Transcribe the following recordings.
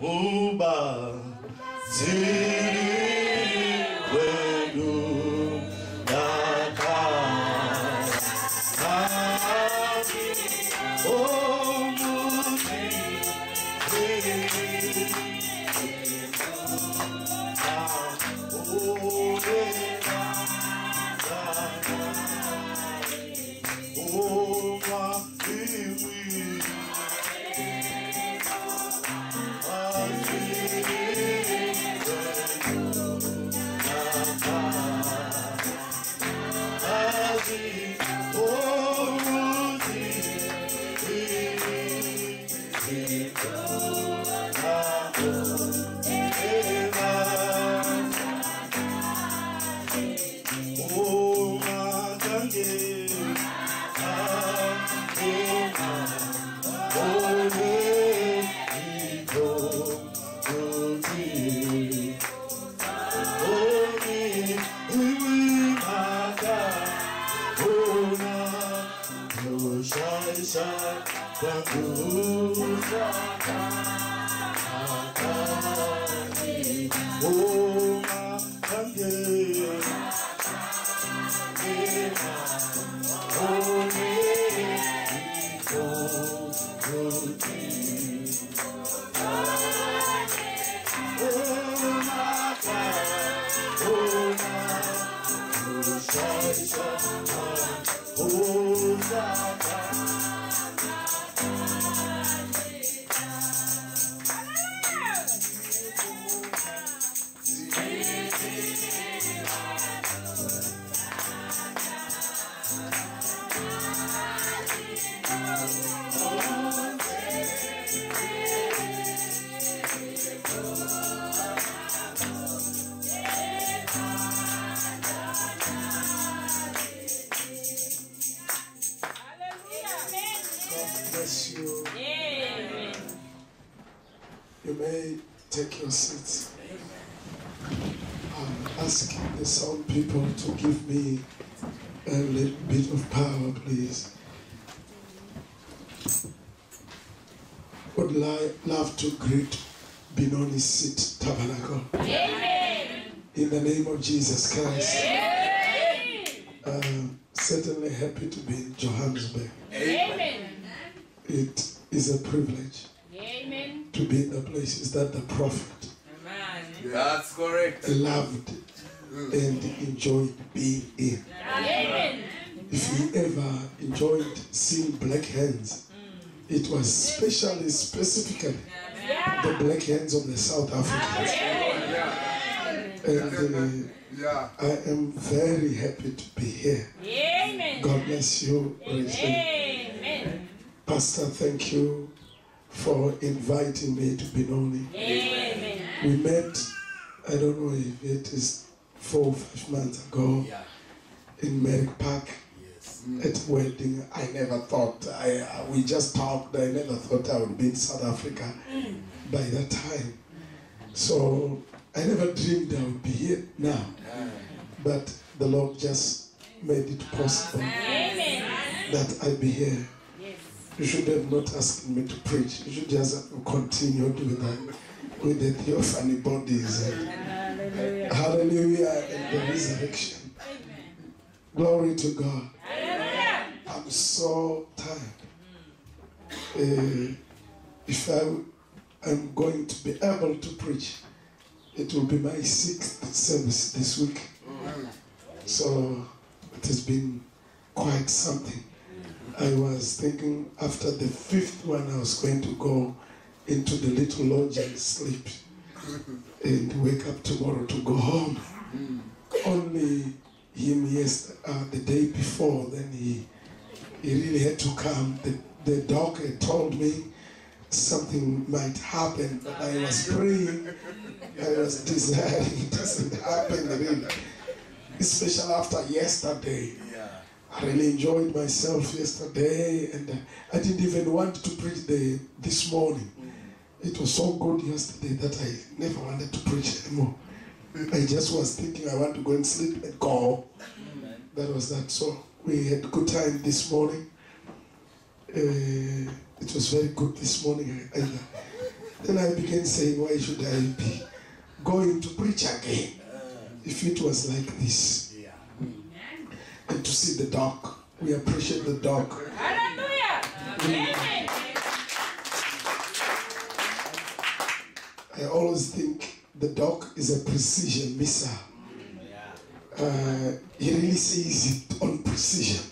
ubazili You may take your seats. I'm asking the sound people to give me a little bit of power, please. Would li- love to greet Benoni City Tabernacle. In the name of Jesus Christ. Um, certainly happy to be in Johannesburg. It is a privilege to be in the places that the prophet That's correct. loved and enjoyed being in. If he ever enjoyed seeing black hands, it was specially, specifically, the black hands of the South Africans. And uh, Yeah. I am very happy to be here. God bless you, Rachel. Pastor, thank you for inviting me to Benoni. We met, I don't know if it is four or five months ago Yeah. in Merrick Park Yes. at wedding. I never thought, I, uh, we just talked, I never thought I would be in South Africa by that time. So I never dreamed I would be here now. But the Lord just made it possible that I be here. You should have not asked me to preach. You should just have continued with the, with the theophany bodies. And, hallelujah and the resurrection. Glory to God. I'm so tired. Uh, if I am going to be able to preach, it will be my sixth service this week. So it has been quite something. I was thinking after the fifth one, I was going to go into the little lodge and sleep and wake up tomorrow to go home. Only him yes uh, the day before, then he he really had to come. The, the had told me something might happen, but I was praying. I was desiring it doesn't happen really. Especially after yesterday. I really enjoyed myself yesterday, and I didn't even want to preach the, this morning. It was so good yesterday that I never wanted to preach anymore. I just was thinking I want to go and sleep and go. That was that. So we had a good time this morning. Uh, it was very good this morning. Then I began saying, why should I be going to preach again if it was like this? And to see the dog, we appreciate the dog. Hallelujah. Amen. I always think the dog is a precision missile. Uh, he really sees it on precision.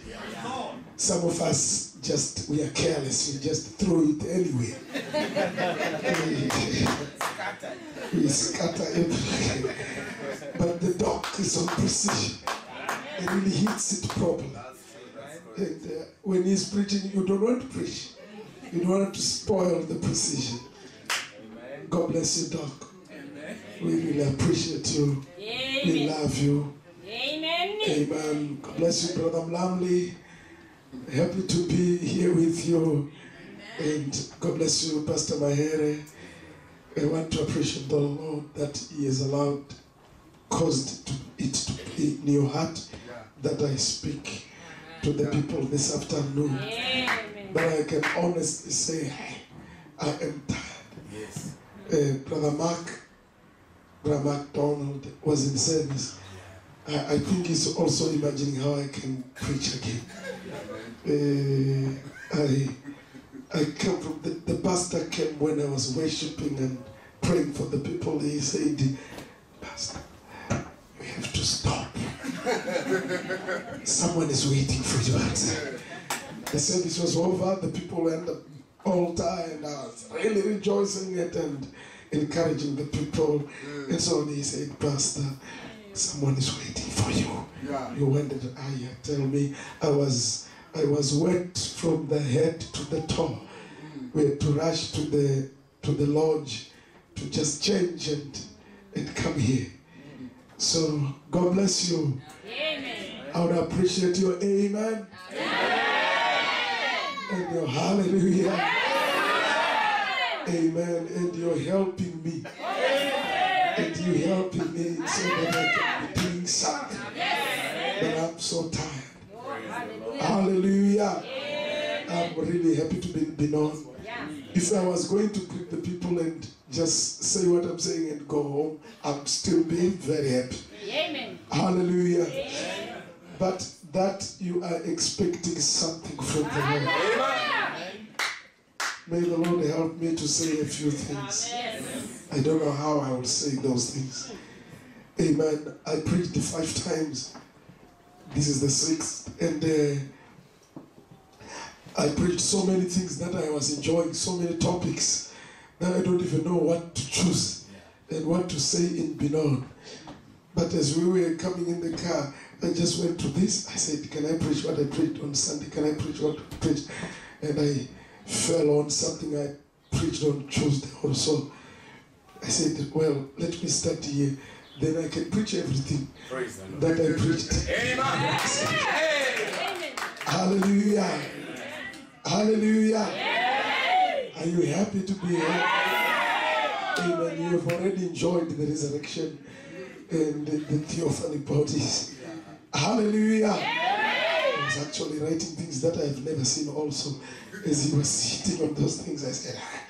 Some of us just we are careless. We just throw it anywhere. we scatter everywhere. But the dog is on precision. It really hits it properly. And uh, when he's preaching, you don't want to preach. You don't want to spoil the precision. God bless you, Doc. We really appreciate you. We love you. Amen. Amen. God bless you, Brother Lamley. Happy to be here with you. And God bless you, Pastor Mahere. I want to appreciate the Lord that He has allowed, caused to, it to be in your heart that I speak to the people this afternoon. Amen. But I can honestly say, I am tired. Yes. uh, Brother Mark, Brother Mark Donald was in service. I, I think he's also imagining how I can preach again. Uh, I, I came from the, the pastor came when I was worshiping and praying for the people. He said, Pastor, we have to stop. Someone is waiting for you outside. The service was over, the people went the altar, and I was really rejoicing it and encouraging the people. And so they said, Pastor, someone is waiting for you. Yeah. You went and I tell me I was I was wet from the head to the toe. Mm. We had to rush to the to the lodge to just change and and come here. So God bless you. Amen. I would appreciate your amen. And your hallelujah. Amen. And you're helping me. And you're helping me so that I can be doing something. But I'm so tired. Hallelujah. I'm really happy to be, be known. If I was going to greet the people and just say what I'm saying and go home, I'm still being very happy. Amen. Hallelujah. But that you are expecting something from the Lord. Amen. May the Lord help me to say a few things. I don't know how I will say those things. Amen. I preached five times. This is the sixth. And uh, I preached so many things that I was enjoying, so many topics that I don't even know what to choose and what to say in Benoni. But as we were coming in the car, I just went to this. I said, Can I preach what I preached on Sunday? Can I preach what I preached? And I fell on something I preached on Tuesday also. I said, Well, let me start here. Then I can preach everything Praise that I preached. Amen. Hey. Amen. Hallelujah. Are you happy to be here? Amen. You have already enjoyed the resurrection and the, the theophany bodies. Hallelujah. I was actually writing things that I have never seen also. As he was sitting on those things, I said, "Ah,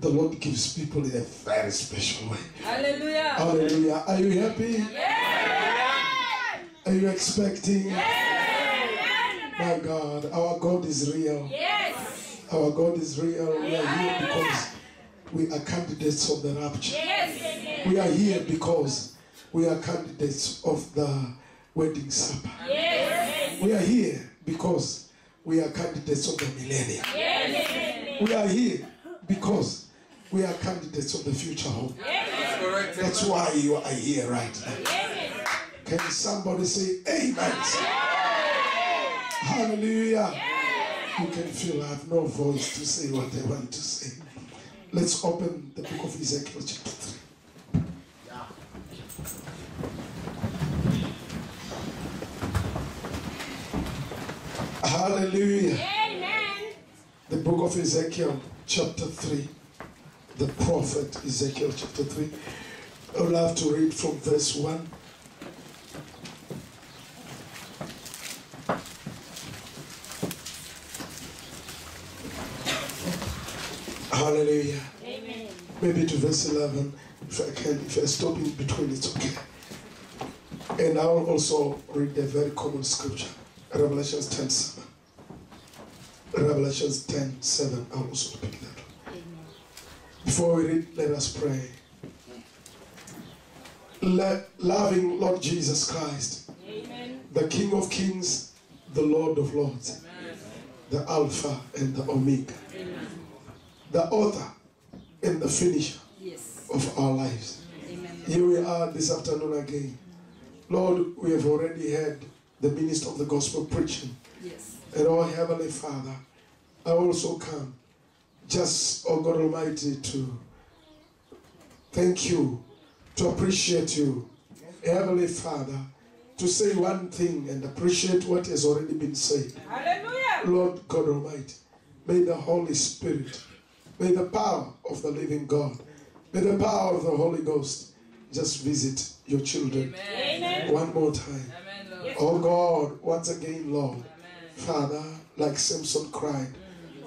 the Lord gives people in a very special way. Hallelujah. Hallelujah. Are you happy? Are you expecting? My God, our God is real. Yes. Our God is real. We are here because we are candidates of the rapture. Yes. We are here because we are candidates of the wedding supper. Yes. We are here because we are candidates of the millennium. Yes. We are here because we are candidates of the future home. That's. That's why you are here right now. Can somebody say amen? Hallelujah. You can feel I have no voice to say what I want to say. Let's open the book of Ezekiel chapter 3. Hallelujah. Amen. The book of Ezekiel, chapter 3. The prophet Ezekiel, chapter 3. I will have to read from verse 1. Hallelujah. Amen. maybe to verse 11. If I can, if I stop in between, it's okay. And I'll also read a very common scripture, Revelations 10 7. Revelations 10 7. I'll also pick that one. Before we read, let us pray. Let, loving Lord Jesus Christ, Amen. the King of Kings, the Lord of Lords, the Alpha and the Omega, the author and the finisher Yes. of our lives. Amen. Here we are this afternoon again. Lord, we have already heard the minister of the gospel preaching. Yes. And our Heavenly Father, I also come just, oh God Almighty, to thank you, to appreciate you, Heavenly Father, to say one thing and appreciate what has already been said. Hallelujah. Lord God Almighty, may the Holy Spirit, may the power of the living God, may the power of the Holy Ghost just visit your children Amen. one more time. Amen, Lord. Oh God, once again, Lord, Amen. Father, like Samson cried,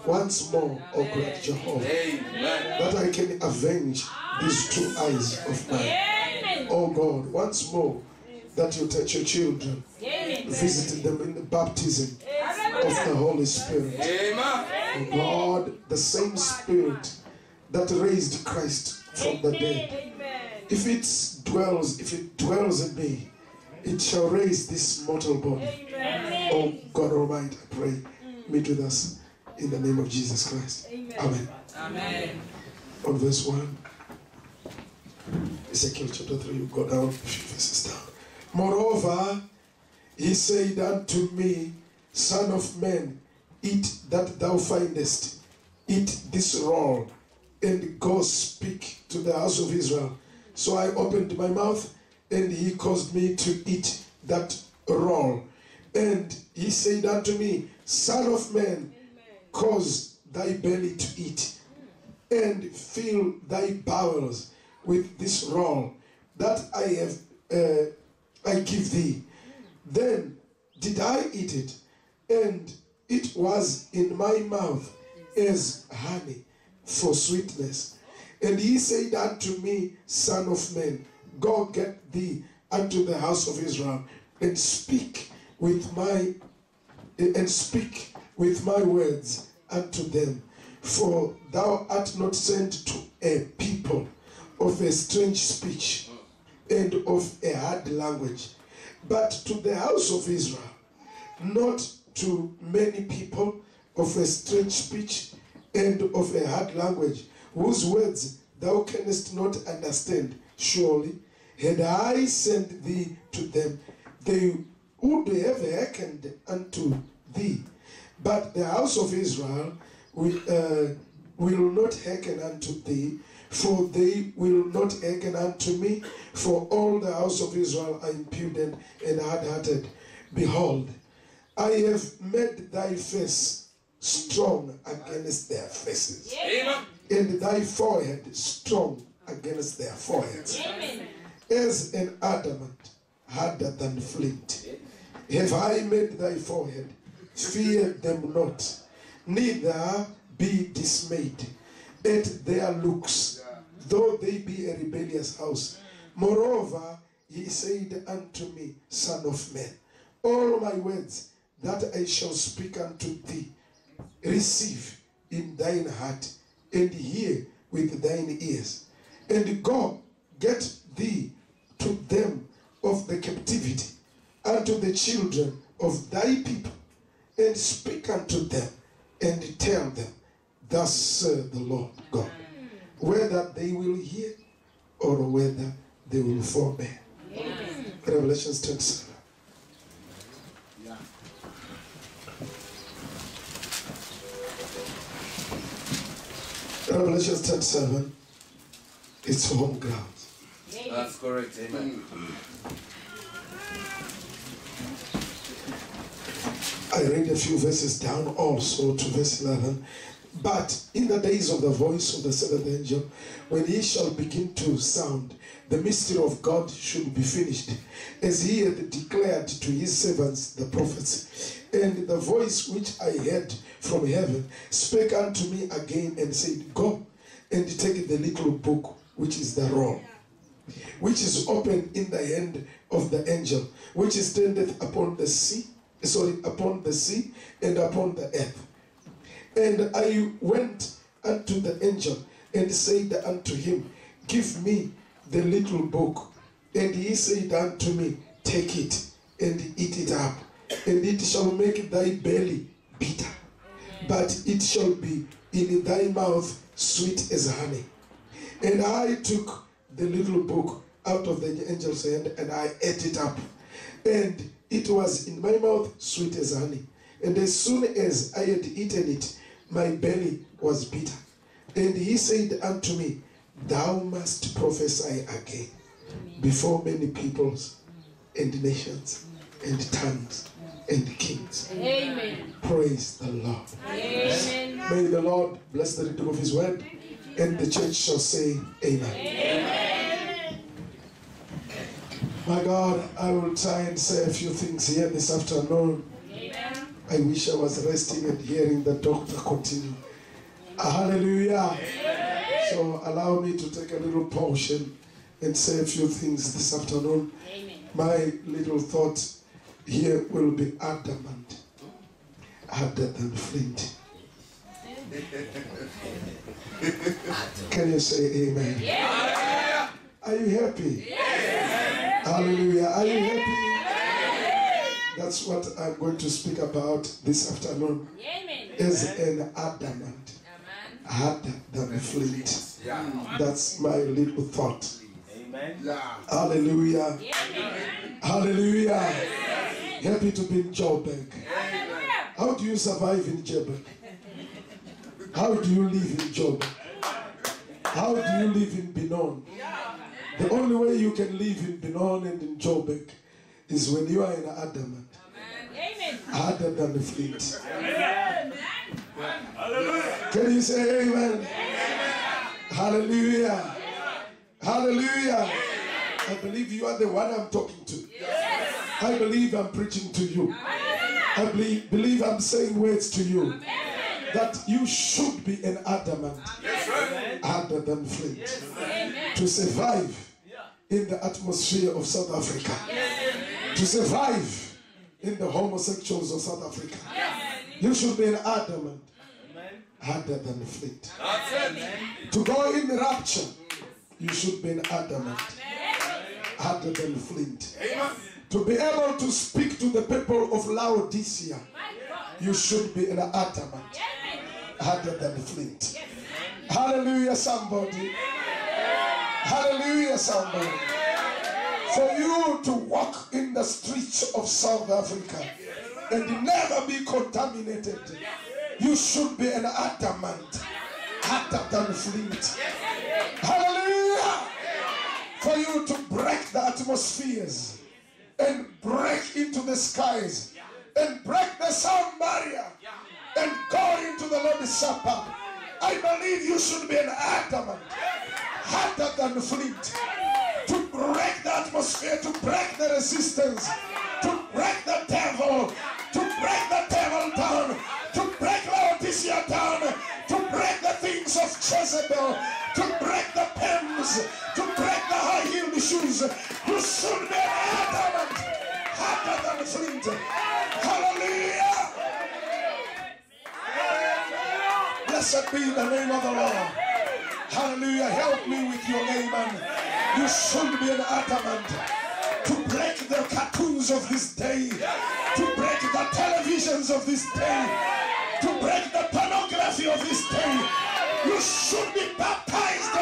once more, oh great Jehovah, Amen. that I can avenge these two eyes of mine. Amen. Oh God, once more, that you touch your children, Amen. visiting them in the baptism of the Holy Spirit. Amen. God, the same Spirit that raised Christ from the dead. Amen. If it dwells, if it dwells in me, it shall raise this mortal body. Amen. Oh God Almighty, I pray, mm. meet with us in the name of Jesus Christ. Amen. Amen. Amen. On verse 1, Ezekiel chapter 3, you go down a few verses down. Moreover, he said unto me, Son of man, eat that thou findest, eat this roll, and go speak to the house of Israel. So I opened my mouth, and he caused me to eat that roll. And he said unto me, Son of man, cause thy belly to eat, and fill thy bowels with this roll that I have uh, I give thee. Then did I eat it, and it was in my mouth as honey for sweetness. And he said unto me, Son of man, go get thee unto the house of Israel, and speak with my and speak with my words unto them. For thou art not sent to a people of a strange speech and of a hard language, but to the house of Israel, not to many people of a strange speech and of a hard language, whose words thou canst not understand. Surely, had I sent thee to them, they would have hearkened unto thee. But the house of Israel will, uh, will not hearken unto thee, for they will not hearken unto me, for all the house of Israel are impudent and hard hearted. Behold, I have made thy face strong against their faces, Amen. and thy forehead strong against their foreheads Amen. as an adamant, harder than flint. Have I made thy forehead? Fear them not, neither be dismayed at their looks, though they be a rebellious house. Moreover, he said unto me, Son of man, all my words that I shall speak unto thee, receive in thine heart, and hear with thine ears, and go get thee to them of the captivity, unto the children of thy people, and speak unto them, and tell them, Thus saith the Lord God, whether they will hear or whether they will forbear. Revelations 10 7. Revelations 10 7. It's home ground. That's correct. Amen. I read a few verses down also to verse 11. But in the days of the voice of the seventh angel, when he shall begin to sound, the mystery of God should be finished, as he had declared to his servants the prophets. And the voice which I heard from heaven spake unto me again and said, Go and take the little book, which is the roll, which is open in the hand of the angel, which standeth upon the sea, sorry, upon the sea and upon the earth. And I went unto the angel and said unto him, Give me the little book. And he said unto me, Take it and eat it up, and it shall make thy belly bitter, but it shall be in thy mouth sweet as honey. And I took the little book out of the angel's hand and I ate it up. And it was in my mouth sweet as honey. And as soon as I had eaten it, my belly was bitter. And he said unto me, Thou must prophesy again before many peoples and nations and tongues and kings. Amen. Praise the Lord. Amen. May the Lord bless the reading of his word, and the church shall say, Amen. My God, I will try and say a few things here this afternoon. Amen. I wish I was resting and hearing the doctor continue. Hallelujah. So allow me to take a little portion and say a few things this afternoon. Amen. My little thought here will be adamant, harder than flint. Can you say amen? Are you happy? Hallelujah. Are you happy? That's what I'm going to speak about this afternoon Amen. is an adamant. Harder than flint. Yeah. That's my little thought. Amen. Yeah. Hallelujah. Amen. Hallelujah. Happy to be in Joburg. Hallelujah. How do you survive in Joburg? How do you live in Joburg? How do you live in Benoni? The only way you can live in Benoni and in Joburg is when you are in adamant, Amen. harder than the flint. Can you say amen? Hallelujah. Hallelujah. I believe you are the one I'm talking to. I believe I'm preaching to you. I believe, believe I'm saying words to you. That you should be an adamant. Harder than flint to survive in the atmosphere of South Africa, to survive in the homosexuals of South Africa. You should be an adamant harder than flint. That's it. To go in the rapture, you should be an adamant harder than flint. Amen. To be able to speak to the people of Laodicea, you should be an adamant harder than flint. Hallelujah, somebody. Hallelujah, somebody. For you to walk in the streets of South Africa and never be contaminated, you should be an adamant harder than flint. Hallelujah. For you to break the atmospheres and break into the skies and break the sound barrier and go into the Lord's Supper. I believe you should be an adamant, harder than flint, break the atmosphere, to break the resistance, to break the devil, to break the devil down, to break Laodicea down, to break the things of Jezebel, to break the pems, to break the high heeled shoes. You should be an adamant, harder than flint. Hallelujah. Blessed be the name of the Lord. Hallelujah. Help me with your name, and you should be an adamant to break the cartoons of this day, to break the televisions of this day, to break the pornography of this day. You should be baptized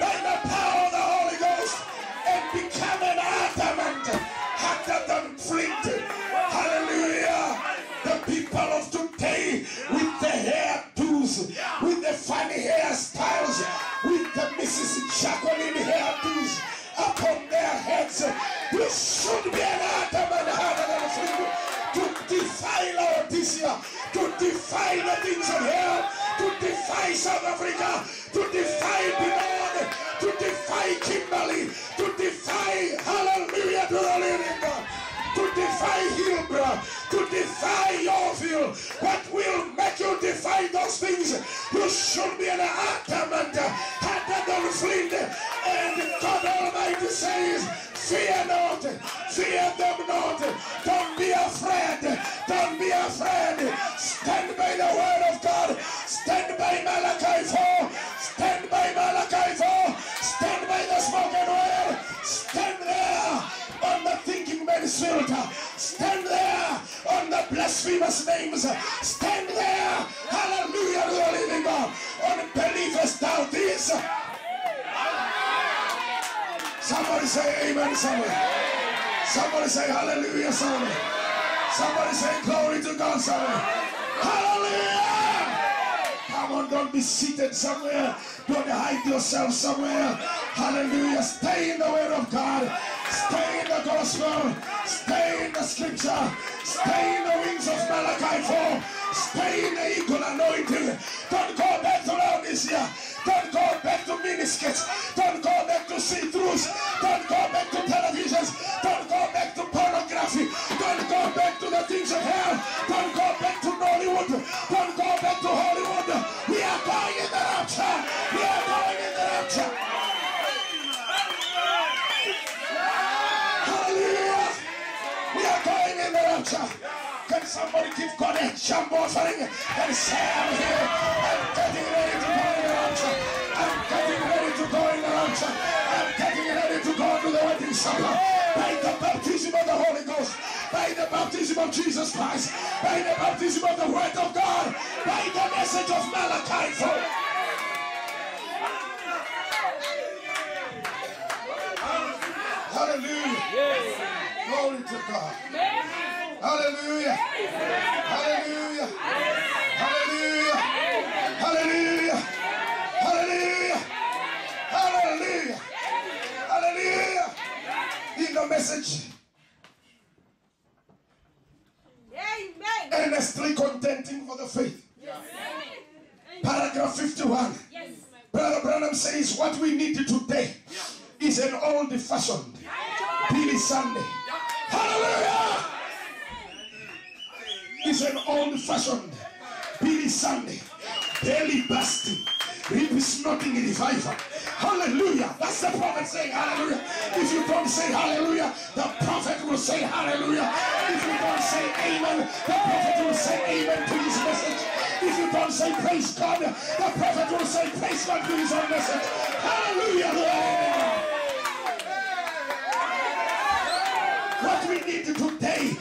by the power of the Holy Ghost and become an adamant harder than flint. Hallelujah. The people of today with the hairdos, with the funny hairstyles, Mrs. Jacqueline hairdos upon their heads. You should be an adamant harder than flint to defy Laodicea, to defy the things of hell, to defy South Africa, to defy Benoni, to defy Kimberley, to defy Hallelujah to to to defy Yeoville. What will make you defy those things? You should be an adamant mind. And God Almighty says, Fear not, fear them not. Somewhere. Somebody say hallelujah somewhere. Somebody say glory to God somewhere. Hallelujah. Come on, don't be seated somewhere. Don't hide yourself somewhere. Hallelujah. Stay in the word of God. Stay in the gospel. Stay in the scripture. Stay in the wings of Malachi 4. Stay in the equal anointing. Don't go back to Laodicea. Don't go back to miniskirts. Don't go back to see-throughs. Don't go back to televisions. Don't go back to pornography. Don't go back to the things of hell. Don't go back to Nollywood. Don't go back to Hollywood. We are going in the rapture. We are going in the rapture. Hallelujah. We are going in the rapture. Can somebody give God a jump offering and say, I'm here. I'm getting ready to go in the rapture. I'm getting ready to go in the rapture. I'm getting ready to go to the wedding supper. By the baptism of the Holy Ghost, by the baptism of Jesus Christ, by the baptism of the Word of God, by the message of Malachi 4. Hallelujah. Glory to God. Hallelujah. Hallelujah. Hallelujah. Hallelujah. Hallelujah. Hallelujah. In the message, Amen. earnestly contending for the faith. Paragraph 51. Yes. Brother Branham says what we need today is an old fashioned Billy Sunday. Hallelujah! It's an old fashioned Billy Sunday. Belly busting, rib snorting revival. Hallelujah. That's the prophet saying hallelujah. If you don't say hallelujah, the prophet will say hallelujah. If you don't say amen, the prophet will say amen to his message. If you don't say praise God, the prophet will say praise God to his own message. Hallelujah. What we need today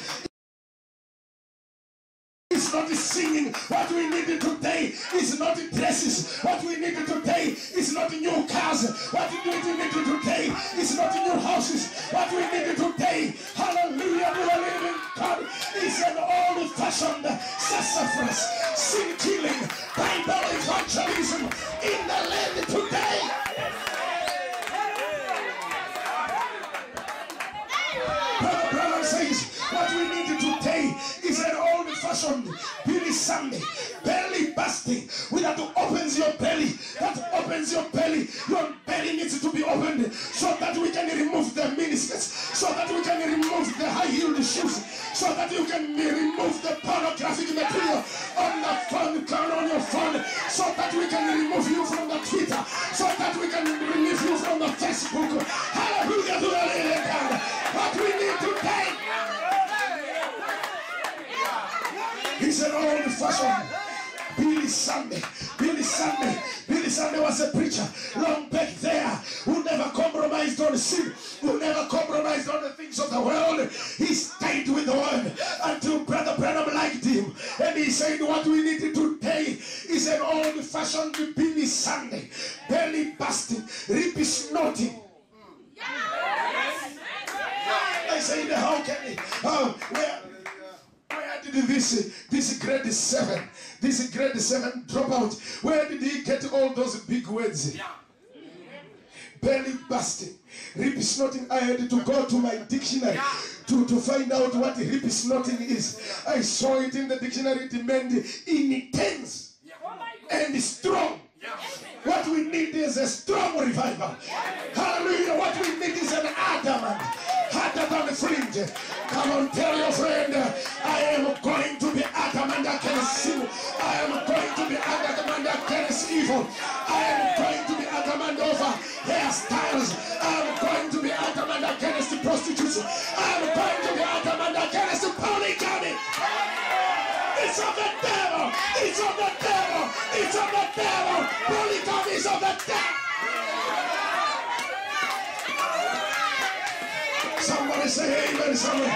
singing. What we need today is not dresses. What we need today is not new cars. What we need today is not new houses. What we need today, hallelujah, to the living God, is an old-fashioned sassafras, sin killing, Bible evangelism in the land today. Brother says what we need today is an old-fashioned Sunday, belly busting, with that opens your belly, that opens your belly. Your belly needs to be opened so that we can remove the miniskirts, so that we can remove the high-heeled shoes, so that you can remove the pornographic material on the phone, turn on your phone, so that we can remove you from the Twitter, so that we can remove you from the Facebook. Hallelujah to the God. What we need today is an old-fashioned Billy Sunday. Billy Sunday. Billy Sunday was a preacher long back there who never compromised on sin, who never compromised on the things of the world. He stayed with the word until Brother Branham liked him. And he said, What we need today is an old fashioned Billy Sunday. Belly busting, rib snorting. I said, How can it? Uh, where, where did this this grade seven, this grade seven drop out? Where did he get all those big words? Belly busting, rib snorting. I had to go to my dictionary to, to find out what rib snorting is. I saw it in the dictionary. It meant intense oh and strong. What we need is a strong revival. Hallelujah. What we need is an adamant, harder than flint. Come on, tell your friend, I am going to be against sin. I am going to be adamant against evil. I am going to be adamant over hairstyles. I'm going to be adamant against prostitutes. I'm going to be adamant against polygamy. It's of the devil. It's of the devil. It's of the devil. Polygamy is of the devil. Somebody say amen. Somebody.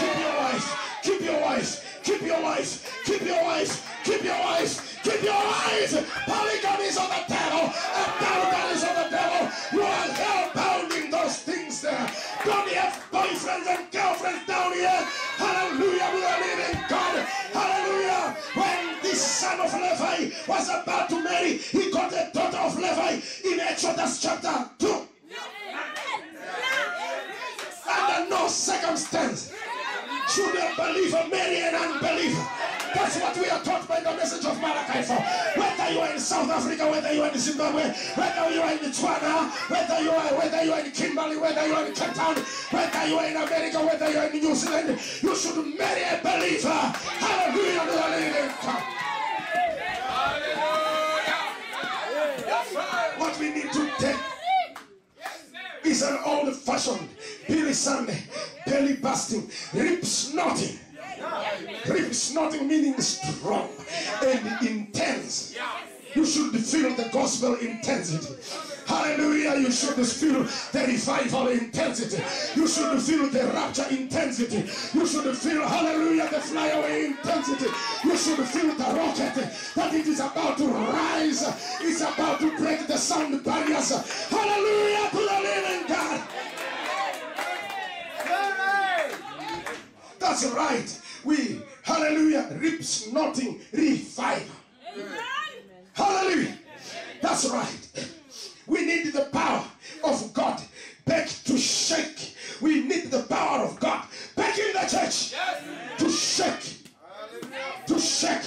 Keep your wife. Keep your wife. Keep your wife. Keep your wife. Keep your wife. Keep your wife. Polygamy is of the devil. Adultery is of the devil. You are hell bound in those things there. Don't have boyfriends and girlfriends down here. Hallelujah. We are living God. Hallelujah. When this son of Levi was about to marry, he got a daughter of Levi in Exodus chapter 2. Under no circumstance should a believer marry an unbeliever. That's what we are taught by the message of Malachi 4. Whether you are in South Africa, whether you are in Zimbabwe, whether you are in Botswana, whether you are whether you are in Kimberley, whether you are in Cape Town, whether you are in America, whether you are in New Zealand, you should marry a believer. Hallelujah living What we need to take is an old fashioned belly Sunday, belly busting, rib snorting. Rib snorting meaning strong and intense. You should feel the gospel intensity. Hallelujah. You should feel the revival intensity. You should feel the rapture intensity. You should feel, hallelujah, the flyaway intensity. You should feel the rocket that it is about to rise. It's about to break the sound barriers. Hallelujah to the living God. That's right. We, hallelujah, rips nothing, revival. That's right. We need the power of God back to shake. We need the power of God back in the church to shake. To shake.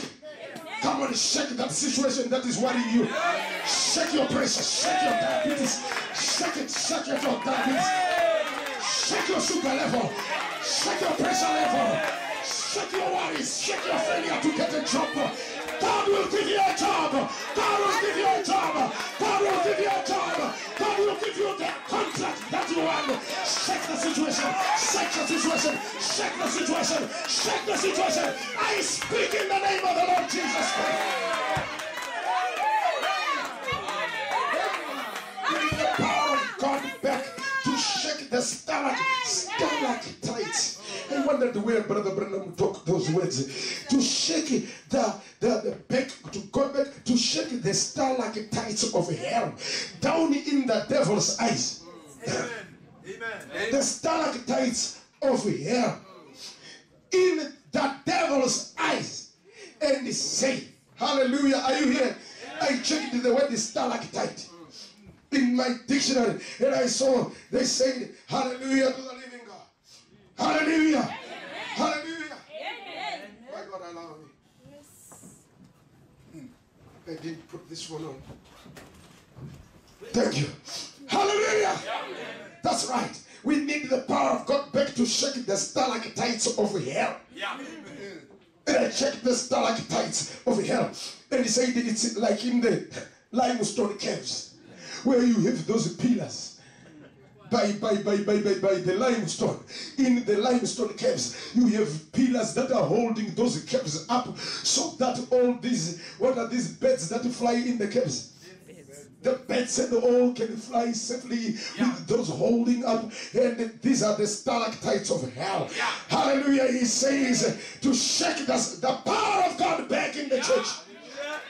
Come on, shake that situation that is worrying you. Shake your pressure, shake your diabetes, shake it, shake your diabetes, shake your sugar level, shake your pressure level, shake your worries, shake your failure to get a job. God will give you a job. God will give you a job. God will give you a job. God will give you the contract that you want. Shake the situation. Shake the situation. Shake the situation. Shake the situation. I speak in the name of the Lord Jesus Christ. The power of God back to shake the. Stalactites. I wondered where Brother Branham took those words. To shake the, the, the back, to go back, to shake the stalactites of hell down in the devil's eyes. Amen. Amen. The stalactites of hell in the devil's eyes. And say, Hallelujah. Are you here? I checked the word stalactite in my dictionary and I saw they said, Hallelujah to the living God. Hallelujah. Hallelujah. My God, allow me. Yes. Hmm. I didn't put this one on. Thank you. Hallelujah. That's right. We need the power of God back to shake the stalactites of hell. And I checked the stalactites of hell. And he said it's like in the limestone caves where you have those pillars by, by, by, by, by, by the limestone. In the limestone caves, you have pillars that are holding those caves up so that all these, what are these birds that fly in the caves? The birds and all can fly safely with those holding up. And these are the stalactites of hell. Hallelujah. He says to shake the, the power of God back in the church.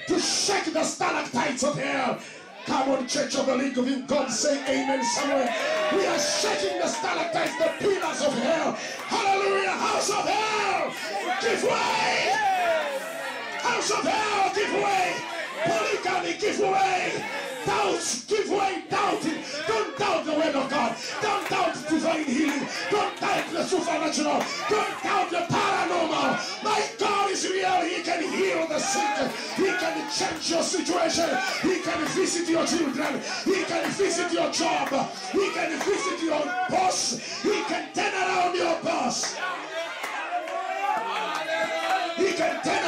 To shake the stalactites of hell. Come on, Church of the League of God, say amen somewhere. We are shaking the stalactites, the pillars of hell. Hallelujah. House of hell, give way. House of hell, give way. Polygamy, give way. Doubts, give way. Doubting. Don't doubt the word of God. Don't doubt divine healing. Don't doubt the supernatural. Don't doubt the paranormal. My God is real. He can heal the sick. He can change your situation. He can visit your children. He can visit your job. He can visit your boss. He can turn around your boss. He can turn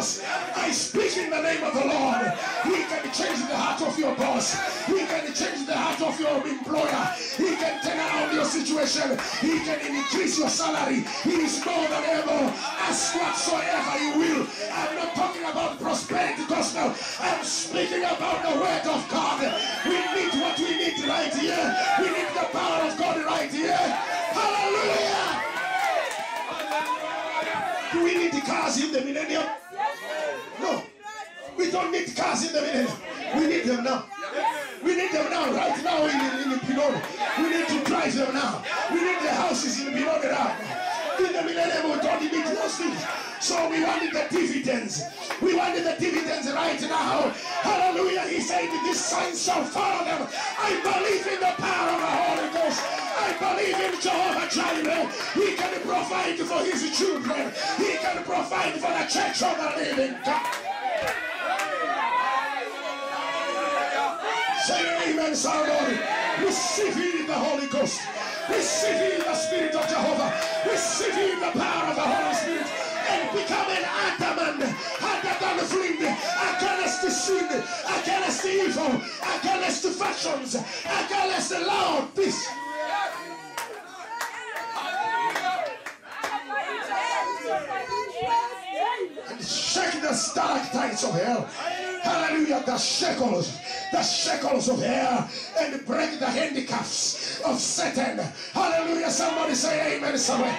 boss. I speak in the name of the Lord. He can change the heart of your boss. He can change the heart of your employer. He can turn around your situation. He can increase your salary. He is more than able. Ask whatsoever you will. I'm not talking about prosperity gospel. I'm speaking about the word of God. We need what we need right here. We need the power of God right here. Hallelujah. Do we need cars in the millennium? No. We don't need cars in the millennium. We need them now. We need them now, right now in, in, in Benoni. We need to drive them now. We need the houses in Benoni now. So we wanted the dividends. We wanted the dividends right now. Hallelujah. He said, This sign shall follow them. I believe in the power of the Holy Ghost. I believe in Jehovah Jireh. He can provide for his children. He can provide for the church of the living God. Say amen, somebody. Receive the Holy Ghost. Receive the Spirit of Jehovah. Receive the power of the Holy Spirit. And become an than the flint, against the sin, against the evil, against the factions, against the loud peace. and shake the stalactites of hell. Hallelujah. The shackles, the shackles of hell, and break the handicapes of Satan. Hallelujah. Somebody say amen Somebody.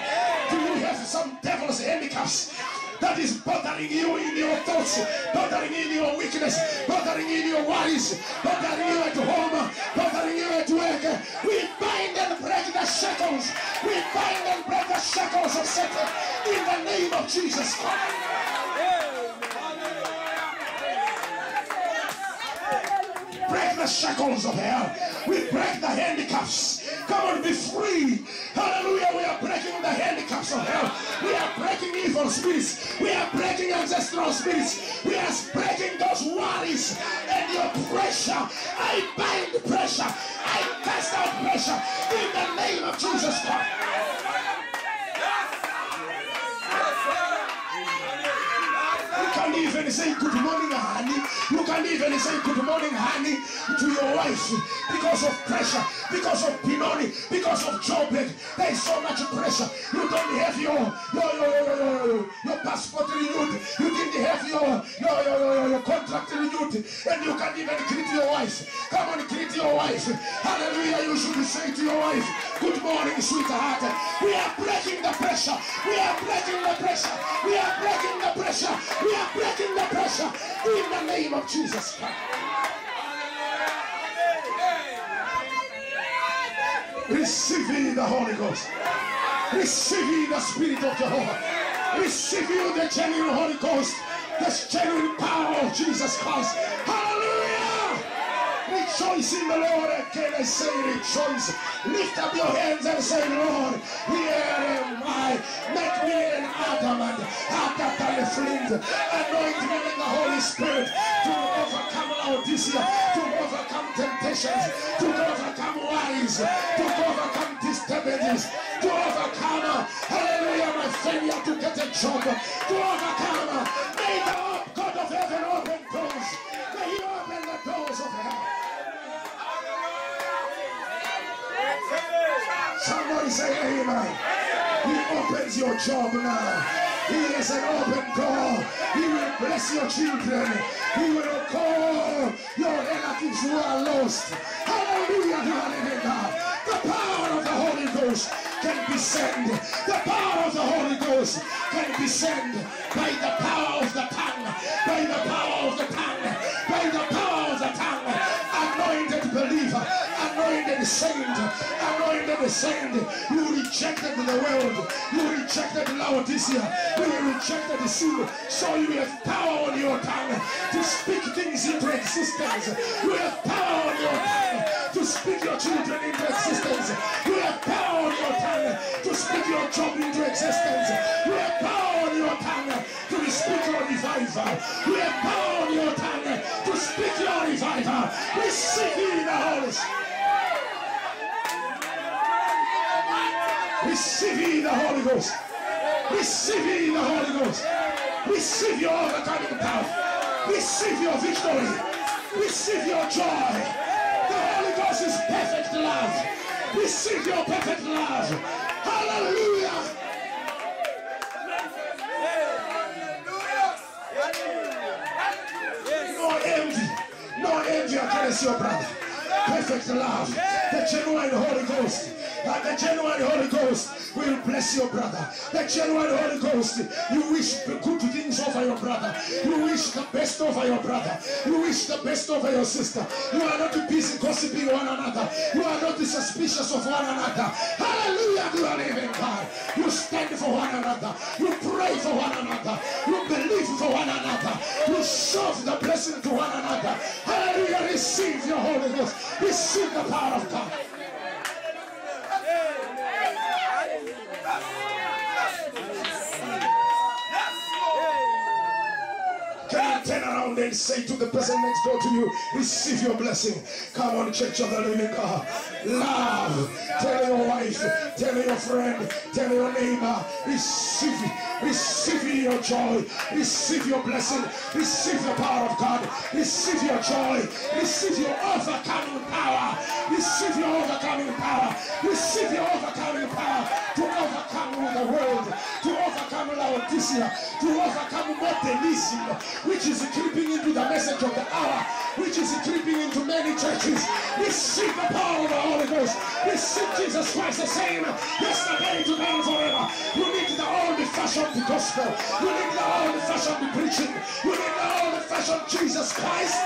Do you have some devil's handicaps? That is bothering you in your thoughts, bothering in your weakness, bothering in your worries, bothering you at home, bothering you at work. We bind and break the shackles. We bind and break the shackles of Satan in the name of Jesus Christ. break the shackles of hell. We break the handicapes. Come on, be free. Hallelujah. We are breaking the handicaps of hell. We are breaking evil spirits. We are breaking ancestral spirits. We are breaking those worries and your pressure. I bind pressure. I cast out pressure in the name of Jesus Christ. Can't even say good morning, honey. You can't even say good morning, honey, to your wife because of pressure, because of Benoni, because of Joburg. There is so much pressure. You don't have your your your your, your, your passport renewed. You didn't have your your, your, your, your contract renewed, and you can't even greet your wife. Come on, greet your wife. Hallelujah! You should say to your wife, "Good morning, sweetheart." We are breaking the pressure. We are breaking the pressure. We are breaking the pressure. We are breaking the pressure in the name of Jesus Christ. Receive ye the Holy Ghost. Receive ye the Spirit of Jehovah. Receive you the genuine Holy Ghost, the genuine power of Jesus Christ. Hallelujah! Rejoice in the Lord. Again I say rejoice. Lift up your hands and say, Lord, here am I. Make me an adamant, harder than a flint. Anoint me with the Holy Spirit to overcome Laodicea, to overcome temptations, to overcome worries, to overcome disturbances, to overcome, hallelujah, my failure to get a job, to overcome. May the God of heaven open doors. May He open the doors of hell. Somebody say amen. He opens your job now. He is an open door. He will bless your children. He will call your relatives who are lost. Hallelujah to the power of the Holy Ghost can be sent. The power of the Holy Ghost can be sent by the power of the tongue. By the power of the tongue. By the power of the tongue. Anointed believer. Anointed saint. Anointed saint. You rejected the world. You rejected Laodicea. You rejected the sin. So you have power on your tongue to speak things into existence. You have power on your tongue to speak your children into existence. You have power on your tongue to speak your job into existence. You have power on your tongue to speak your revival. You have power on your tongue to speak your revival. Receive the Holy Spirit. Receive the Holy Ghost. Receive the Holy Ghost. Receive your overcoming power. Receive your victory. Receive your joy. The Holy Ghost is perfect love. Receive your perfect love. Hallelujah. Hallelujah no envy. No envy against your brother. Perfect love. The genuine Holy Ghost. Uh, the genuine Holy Ghost will bless your brother. The genuine Holy Ghost, you wish good things over your brother. You wish the best over your brother. You wish the best over your sister. You are not busy gossiping one another. You are not suspicious of one another. Hallelujah to the living God. You stand for one another. You pray for one another. You believe for one another. You show the blessing to one another. Hallelujah. Receive your Holy Ghost. Receive the power of God. Can you turn around and say to the person next door to you, receive your blessing? Come on, church of the living God. Love. Tell your wife, tell your friend, tell your neighbor, receive. Receive your joy. Receive your blessing. Receive the power of God. Receive your joy. Receive your overcoming power. Receive your overcoming power. Receive your overcoming power to overcome the world, to overcome Laodicea, to overcome modernism, which is creeping into the message of the hour, which is creeping into many churches. Receive the power of the Holy Ghost. Receive Jesus Christ the same yesterday, today, and forever. You need the old-fashioned gospel. You need the old-fashioned preaching. You need the old-fashioned Jesus Christ.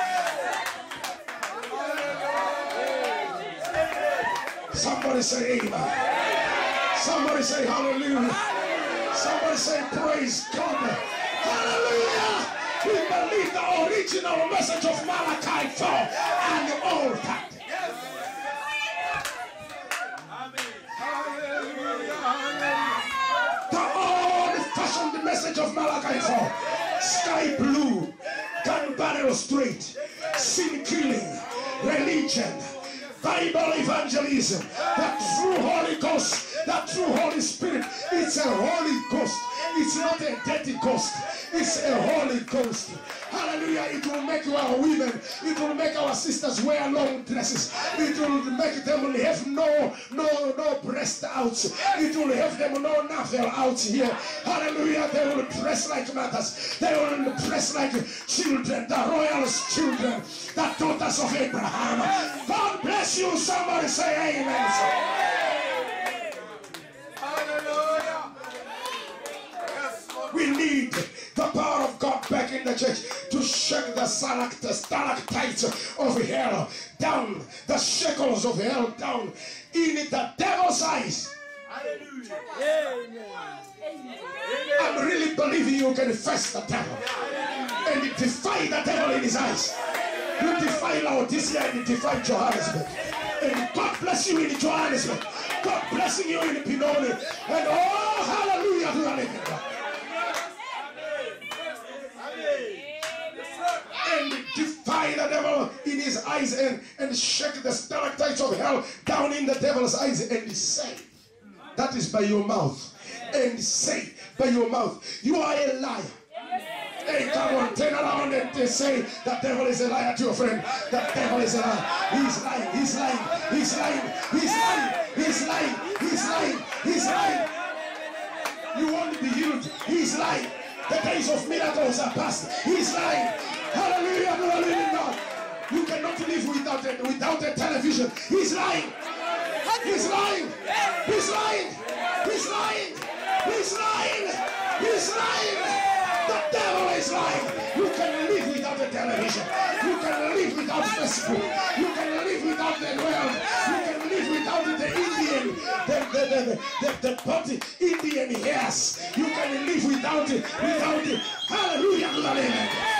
Somebody say amen. Somebody say hallelujah. Somebody say praise God. Hallelujah. We believe the original message of Malachi 4 and the old fact. The old fashioned message of Malachi 4. Sky blue, gun barrel straight, sin killing, religion, Bible evangelism, the true Holy Ghost, the true Holy Spirit. It's a Holy Ghost. It's not a dirty ghost. It's a Holy Ghost. Hallelujah. It will make our women, it will make our sisters wear long dresses. It will make them have no, no, no breast out. It will have them no navel out here. Hallelujah. They will dress like mothers. They will dress like children, the royals' children, the daughters of Abraham. God bless you. Somebody say amen. Hallelujah. We need the power of God back in the church to shake the stalact- stalactites of hell down, the shackles of hell down in the devil's eyes. Hallelujah! I'm really believing you can face the devil and defy the devil in his eyes. You defy Laodicea and you defy Johannesburg. And God bless you in Johannesburg. God blessing you in Benoni. And oh, hallelujah to the living God. Defy the devil in his eyes and, and shake the stalactites of hell down in the devil's eyes and say, That is by your mouth. And say by your mouth, You are a liar. Hey, come on, turn around and say the devil is a liar to your friend. The devil is a liar. He's lying, he's lying, he's lying, he's lying, he's lying, he's lying, he's lying. You won't be healed. He's lying. The days of miracles are past. He's lying. Hallelujah to the living God. You cannot live without a, without a television. He's lying. He's lying. He's lying. He's lying. He's lying. He's lying. The devil is lying. You can live without a television. You can live without Facebook. You can live without the world. You can live without the Indian, the the the the, the body Indian hairs. You can live without it. Without it. Hallelujah living.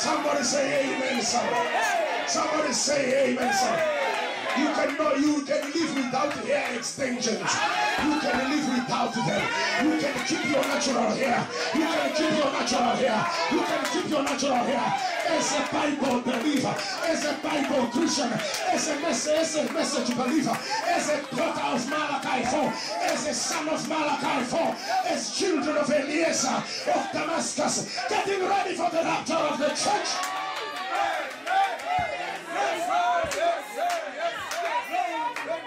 Somebody say amen, somebody. Somebody say amen, somebody. You cannot, you can live without hair extensions. You can live without them. You can keep your natural hair. You can keep your natural hair. You can keep your natural hair. As a Bible believer, as a Bible Christian, as a message, as a message believer, as a daughter of Malachi 4, as a son of Malachi 4, as children of Eliezer of Damascus, getting ready for the rapture of the church.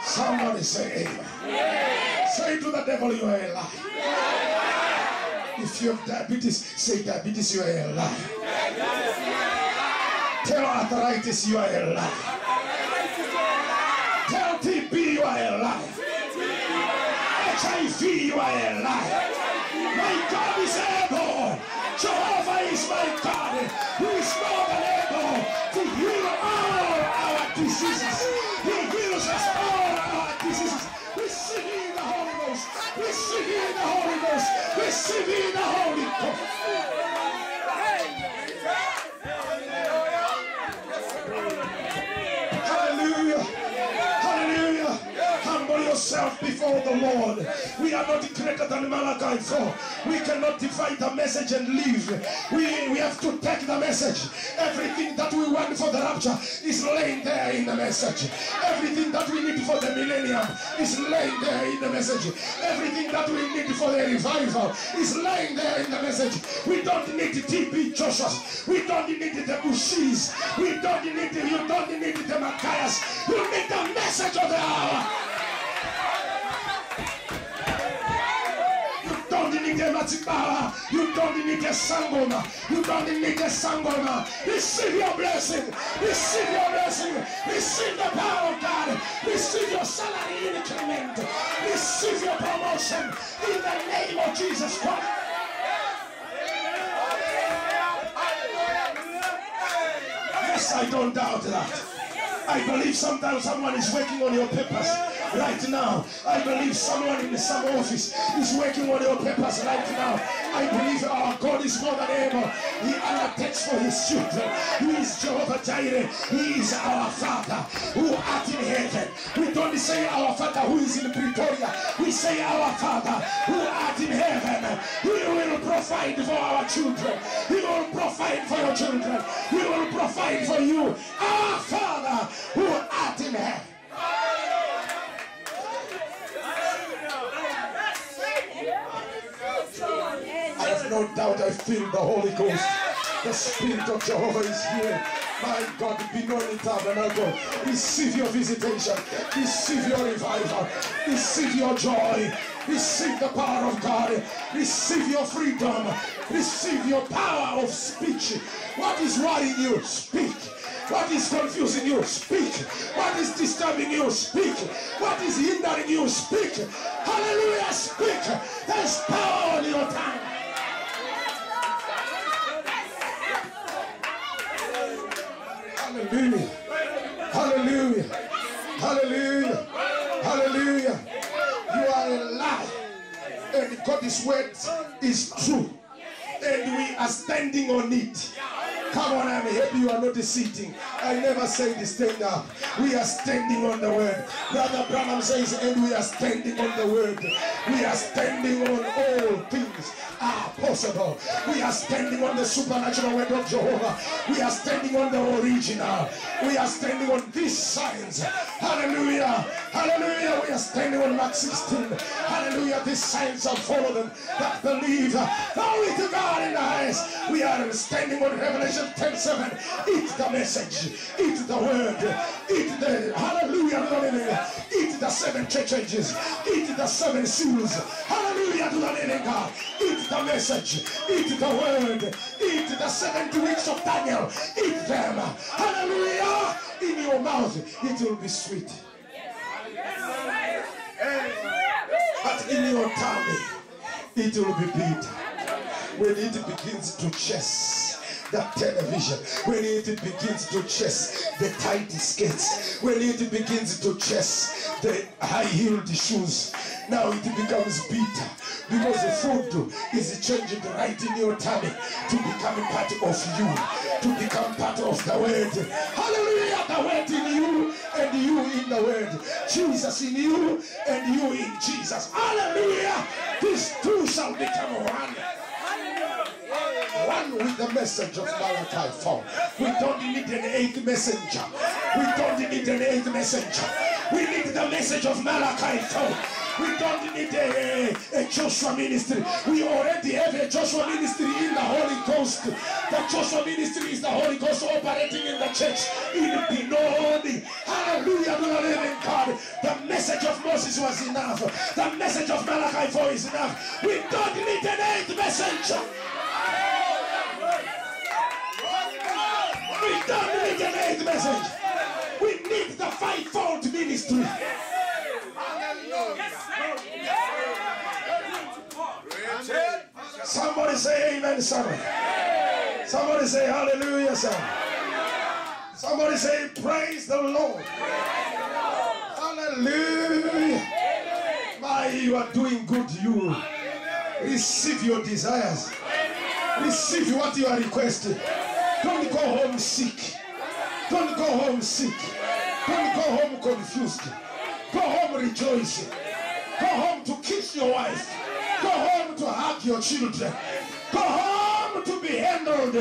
Somebody say amen. Say to the devil, you are a lie. If you have diabetes, say diabetes, you are a lie. Tell arthritis, you are a lie. Tell TB, you are a lie. HIV, you are a lie. My God is able. Jehovah is my God. Who is more than able to heal all our diseases. Receive in the Holy Ghost. Receive in the Holy Ghost. Hallelujah. Hallelujah. Humble before the Lord. We are not greater than Malachi 4. We cannot divide the message and leave. We, we have to take the message. Everything that we want for the rapture is laying there in the message. Everything that we need for the millennium is laying there in the message. Everything that we need for the revival is laying there in the message. We don't need TB Joshua's. We don't need the Bushis. We don't need you don't need the Matthias. You need the message of the hour. You don't need a Matibawa. You a Sangoma. You a Sangoma. Receive your blessing. Receive your blessing. Receive the power of God. Receive your salary increment. Receive your promotion in the name of Jesus Christ. Yes, I don't doubt that. I believe sometimes someone is working on your papers right now. I believe someone in some office is working on your papers right now. I believe our God is more than able. He undertakes for his children. He is Jehovah Jireh. He is our Father who art in heaven. We don't say our Father who is in Pretoria. We say our Father who art in heaven. He will provide for our children. He will provide for your children. He will provide for you. Our Father who art in heaven. I have no doubt I feel the Holy Ghost. The Spirit of Jehovah is here. My God, be known in tabernacle. Receive your visitation. Receive your revival. Receive your joy. Receive the power of God. Receive your freedom. Receive your power of speech. What is worrying you? Speak. What is confusing you? Speak. What is disturbing you? Speak. What is hindering you? Speak. Hallelujah. Speak. There's power on your tongue. Hallelujah. Hallelujah. Hallelujah. Hallelujah. You are a lie. God's word is true. And we are standing on it. Come on, I'm happy you are not sitting. I never say this stand up. We are standing on the word. Brother Branham says, and we are standing on the word. We are standing on all things are possible. We are standing on the supernatural word of Jehovah. We are standing on the original. We are standing on these signs. Hallelujah. Hallelujah. We are standing on Mark 16. Hallelujah. These signs shall follow them that believe. Glory to God in the highest. We are standing on Revelation 10 7. Eat the message. Eat the word. Eat the hallelujah. hallelujah. Eat the seven church ages. Eat the seven seals. Hallelujah to the God. Eat the message. Eat the word. Eat the 70 weeks of Daniel. Eat them. Hallelujah. In your mouth, it will be sweet. But in your tummy, it will be bitter. When it begins to chase that television, when it begins to chase the tight skirts, when it begins to chase the high-heeled shoes, now it becomes bitter because the food is changing right in your tummy to become part of you, to become part of the word. Hallelujah! The word in you and you in the word. Jesus in you and you in Jesus. Hallelujah. These two shall become one. One with the message of Malachi 4. We don't need an eighth messenger. We don't need an eighth messenger. We need the message of Malachi 4. We don't need a, a Joshua ministry. We already have a Joshua ministry in the Holy Ghost. The Joshua ministry is the Holy Ghost operating in the church in Benoni. Hallelujah living God. The message of Moses was enough. The message of Malachi 4 is enough. We don't need an eighth messenger. Don't need an eighth message. We need the fivefold ministry. Somebody say amen, somebody. Somebody say hallelujah, son. Somebody say praise the Lord. Hallelujah. My, you are doing good. You receive your desires. Receive what you are requesting. Don't go home sick. Don't go home sick. Don't go home confused. Go home rejoicing. Go home to kiss your wife. Go home to hug your children. Go home to be handled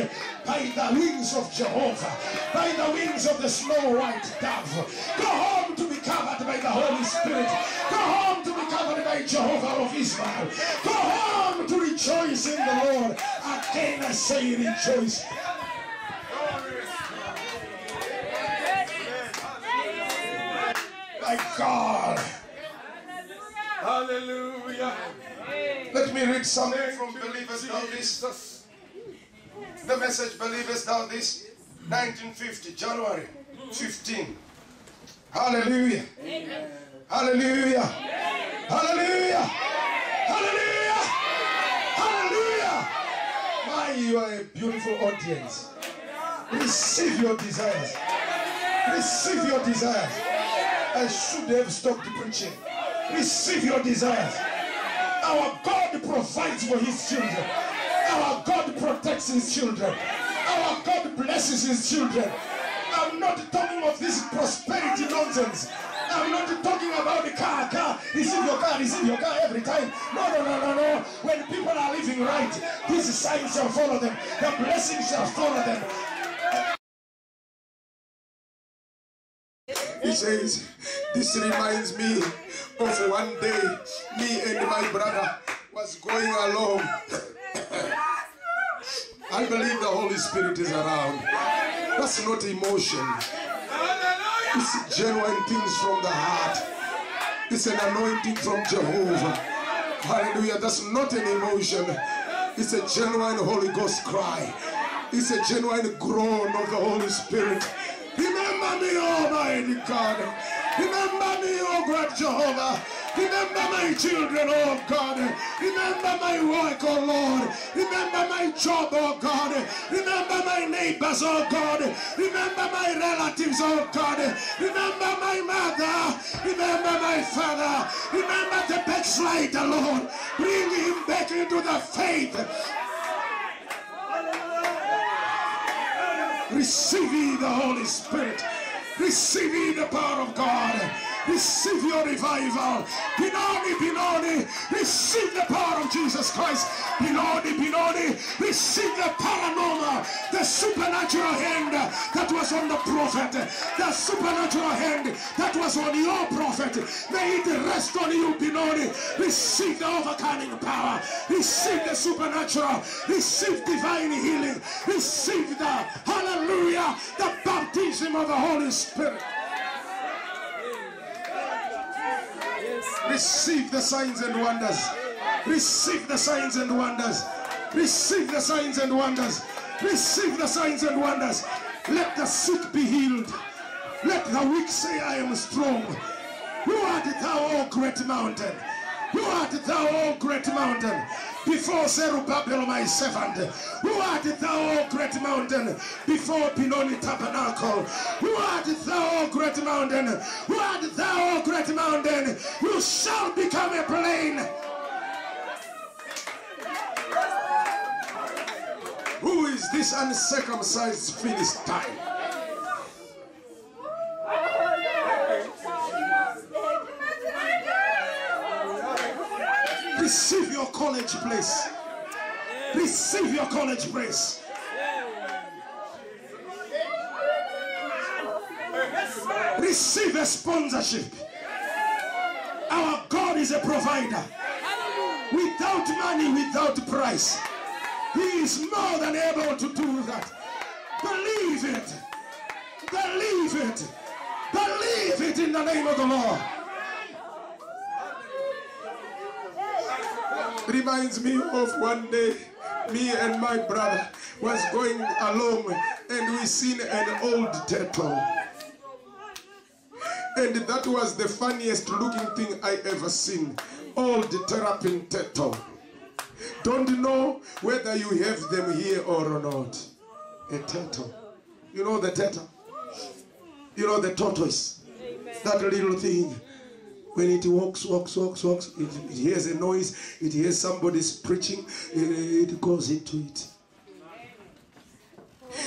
by the wings of Jehovah, by the wings of the snow white dove. Go home to be covered by the Holy Spirit. Go home to be covered by Jehovah of Israel. Go home to rejoice in the Lord. Again I say rejoice. My God. Hallelujah. Let me read something from Believest Thou This. The message Believest Thou This, 1950, January 15. Hallelujah. Hallelujah. Hallelujah. Hallelujah. Hallelujah. My, you are a beautiful audience. Receive your desires. Receive your desires. I should have stopped preaching. Receive your desires. Our God provides for his children. Our God protects his children. Our God blesses his children. I'm not talking of this prosperity nonsense. I'm not talking about the car, car, receive your car, receive your car every time. No, no, no, no, no. When people are living right, these signs shall follow them. The blessings shall follow them. He says, This reminds me of one day me and my brother was going along. I believe the Holy Spirit is around. That's not emotion. It's genuine things from the heart. It's an anointing from Jehovah. Hallelujah. That's not an emotion. It's a genuine Holy Ghost cry. It's a genuine groan of the Holy Spirit. Remember me, Almighty God. Remember me, oh great Jehovah. Remember my children, oh God. Remember my work, oh Lord. Remember my job, oh God. Remember my neighbors, oh God. Remember my relatives, oh God. Remember my mother. Remember my father. Remember the backslider, Lord. Bring him back into the faith. Receive the Holy Spirit. Receive ye the power of God. Receive your revival. Benoni, Benoni, receive the power of Jesus Christ. Benoni, Benoni, receive the paranormal, the supernatural hand that was on the prophet, the supernatural hand that was on your prophet. May it rest on you, Benoni. Receive the overcoming power. Receive the supernatural. Receive divine healing. Receive the hallelujah, the baptism of the Holy Spirit. Receive the signs and wonders. Receive the signs and wonders. Receive the signs and wonders. Receive the signs and wonders. Let the sick be healed. Let the weak say, I am strong. Who art thou, O great mountain? Who art thou, O great mountain? Before Zerubbabel, my servant. Who art thou, O great mountain? Before Benoni tabernacle. Who art thou, O great mountain? Who art thou, O great mountain? You shall become a plain. Who is this uncircumcised Philistine? Receive your college place. Receive your college place. Receive a sponsorship. Our God is a provider. Without money, without price. He is more than able to do that. Believe it. Believe it. Believe it in the name of the Lord. Reminds me of one day, me and my brother was going along and we seen an old turtle. And that was the funniest looking thing I ever seen. Old terrapin turtle. Don't know whether you have them here or not. A turtle. You know the turtle? You know the tortoise? That little thing. When it walks, walks, walks, walks, it, it hears a noise, it hears somebody's preaching, it, it goes into it.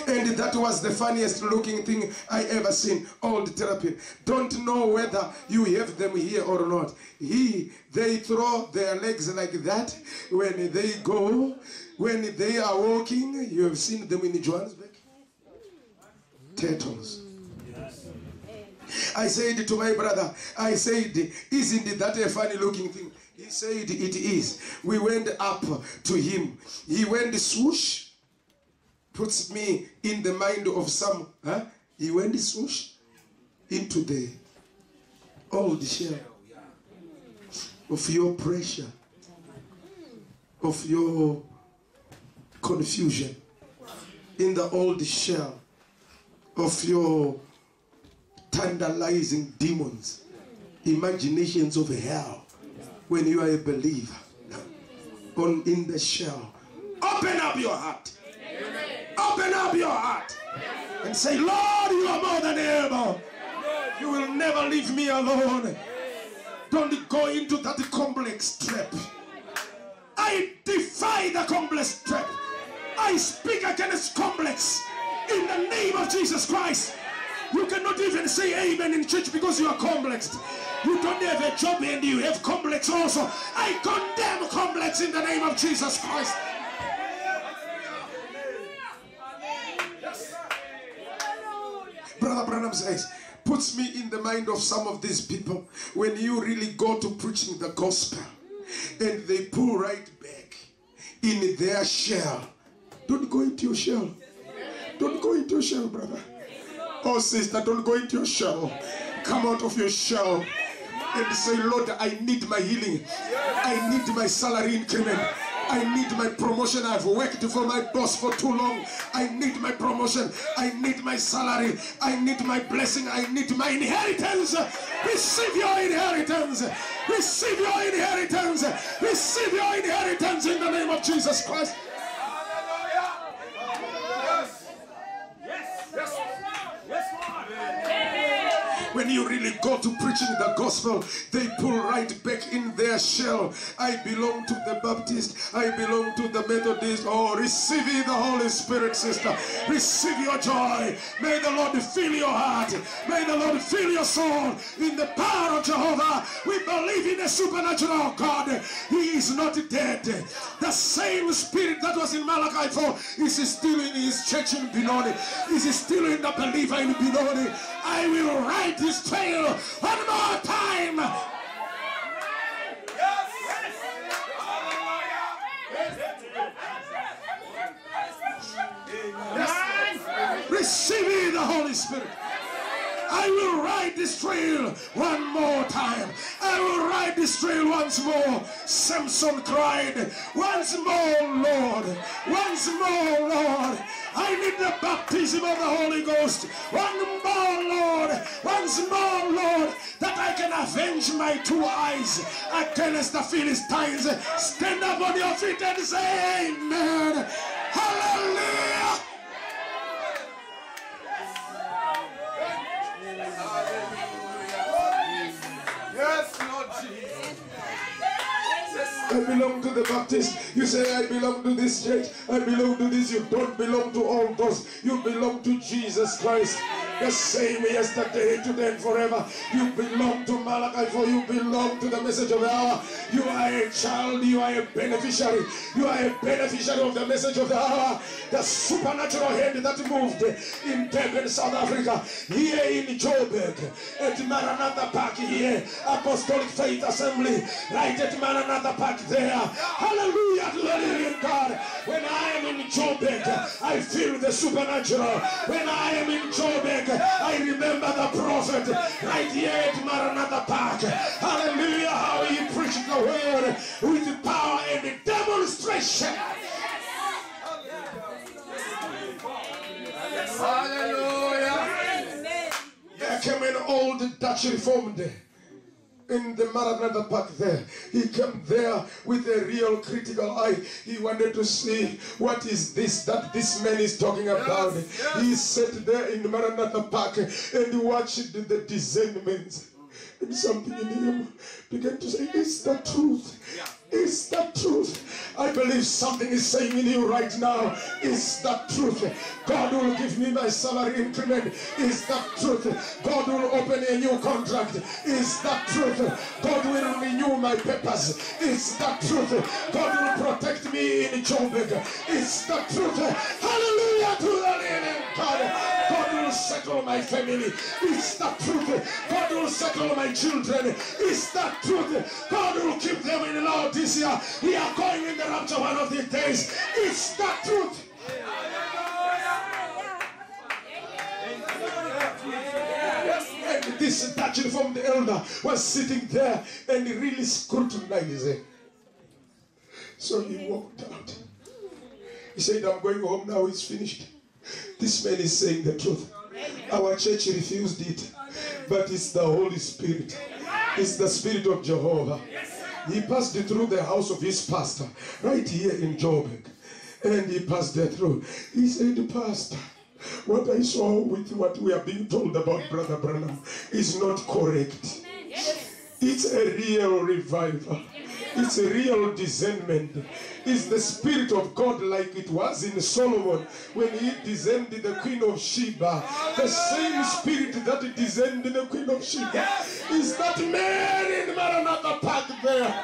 And that was the funniest looking thing I ever seen. Old therapy. Don't know whether you have them here or not. He, they throw their legs like that when they go, when they are walking. You have seen them in Johannesburg. Turtles. I said to my brother, I said, isn't that a funny looking thing? He said, it is. We went up to him. He went swoosh, puts me in the mind of some. Huh? He went swoosh into the old shell of your pressure, of your confusion, in the old shell of your tantalizing demons, imaginations of hell when you are a believer on in the shell. Open up your heart. Open up your heart and say, Lord, you are more than able. You will never leave me alone. Don't go into that complex trap. I defy the complex trap. I speak against complex in the name of Jesus Christ. You cannot even say amen in church because you are complexed. You don't have a job and you have complex also. I condemn complex in the name of Jesus Christ. Brother Branham says, puts me in the mind of some of these people when you really go to preaching the gospel and they pull right back in their shell. Don't go into your shell. Don't go into your shell, brother. Oh, sister, don't go into your shell. Come out of your shell and say, Lord, I need my healing. I need my salary increment. I need my promotion. I've worked for my boss for too long. I need my promotion. I need my salary. I need my blessing. I need my inheritance. Receive your inheritance. Receive your inheritance. Receive your inheritance in the name of Jesus Christ. You really go to preaching the gospel, they pull right back in their shell. I belong to the Baptist, I belong to the Methodist. Oh, receive the Holy Spirit, sister. Receive your joy. May the Lord fill your heart. May the Lord fill your soul in the power of Jehovah. We believe in the supernatural God. He is not dead. The same spirit that was in Malachi 4 is still in his church in Benoni. Is still in the believer in Benoni. I will write his tale one more time. Receive the Holy Spirit. I will ride this trail one more time. I will ride this trail once more. Samson cried, Once more, Lord. Once more, Lord. I need the baptism of the Holy Ghost. One more, Lord. Once more, Lord, that I can avenge my two eyes against the Philistines. Stand up on your feet and say, Amen. Hallelujah. Yes, Lord Jesus. I belong to the Baptist. You say, I belong to this church. I belong to this. You don't belong to all those. You belong to Jesus Christ. The same yesterday, today, and forever. You belong to Malachi, for you belong to the message of the hour. You are a child, you are a beneficiary. You are a beneficiary of the message of the hour. The supernatural hand that moved in Durban, South Africa, here in Joburg, at Maranatha Park here, Apostolic Faith Assembly, right at Maranatha Park there. Hallelujah the living God. When I am in Joburg, I feel the supernatural. When I am in Joburg, I remember the prophet right here at Maranatha Park. Hallelujah, how he preached the word with power and demonstration. Hallelujah. Amen. There came an old Dutch reformed in the Maranatha Park there. He came there with a real critical eye. He wanted to see what is this that this man is talking about. Yes, yes. He sat there in Maranatha Park and watched the discernment. Something in him began to say, Is that truth? Is that truth? I believe something is saying in you right now. Is that truth? God will give me my salary increment. Is that truth? God will open a new contract. Is that truth? God will renew my papers. Is that truth? God will protect me in Joburg. Is that truth? Hallelujah to the living God. Settle my family. Is that truth? God will settle my children. Is that truth? God will keep them in love this year. We are going in the rapture one of these days. Is that truth? And this touching from the elder was sitting there and really scrutinizing. So he walked out. He said, I'm going home now, it's finished. This man is saying the truth. Our church refused it, but it's the Holy Spirit. It's the Spirit of Jehovah. He passed through the house of his pastor, right here in Joburg. And he passed there through. He said, Pastor, what I saw with what we are being told about Brother Branham is not correct. It's a real revival. It's a real discernment. It's the Spirit of God like it was in Solomon when he discerned the Queen of Sheba. The same Spirit that discerned the Queen of Sheba is that man in Maranatha Park there.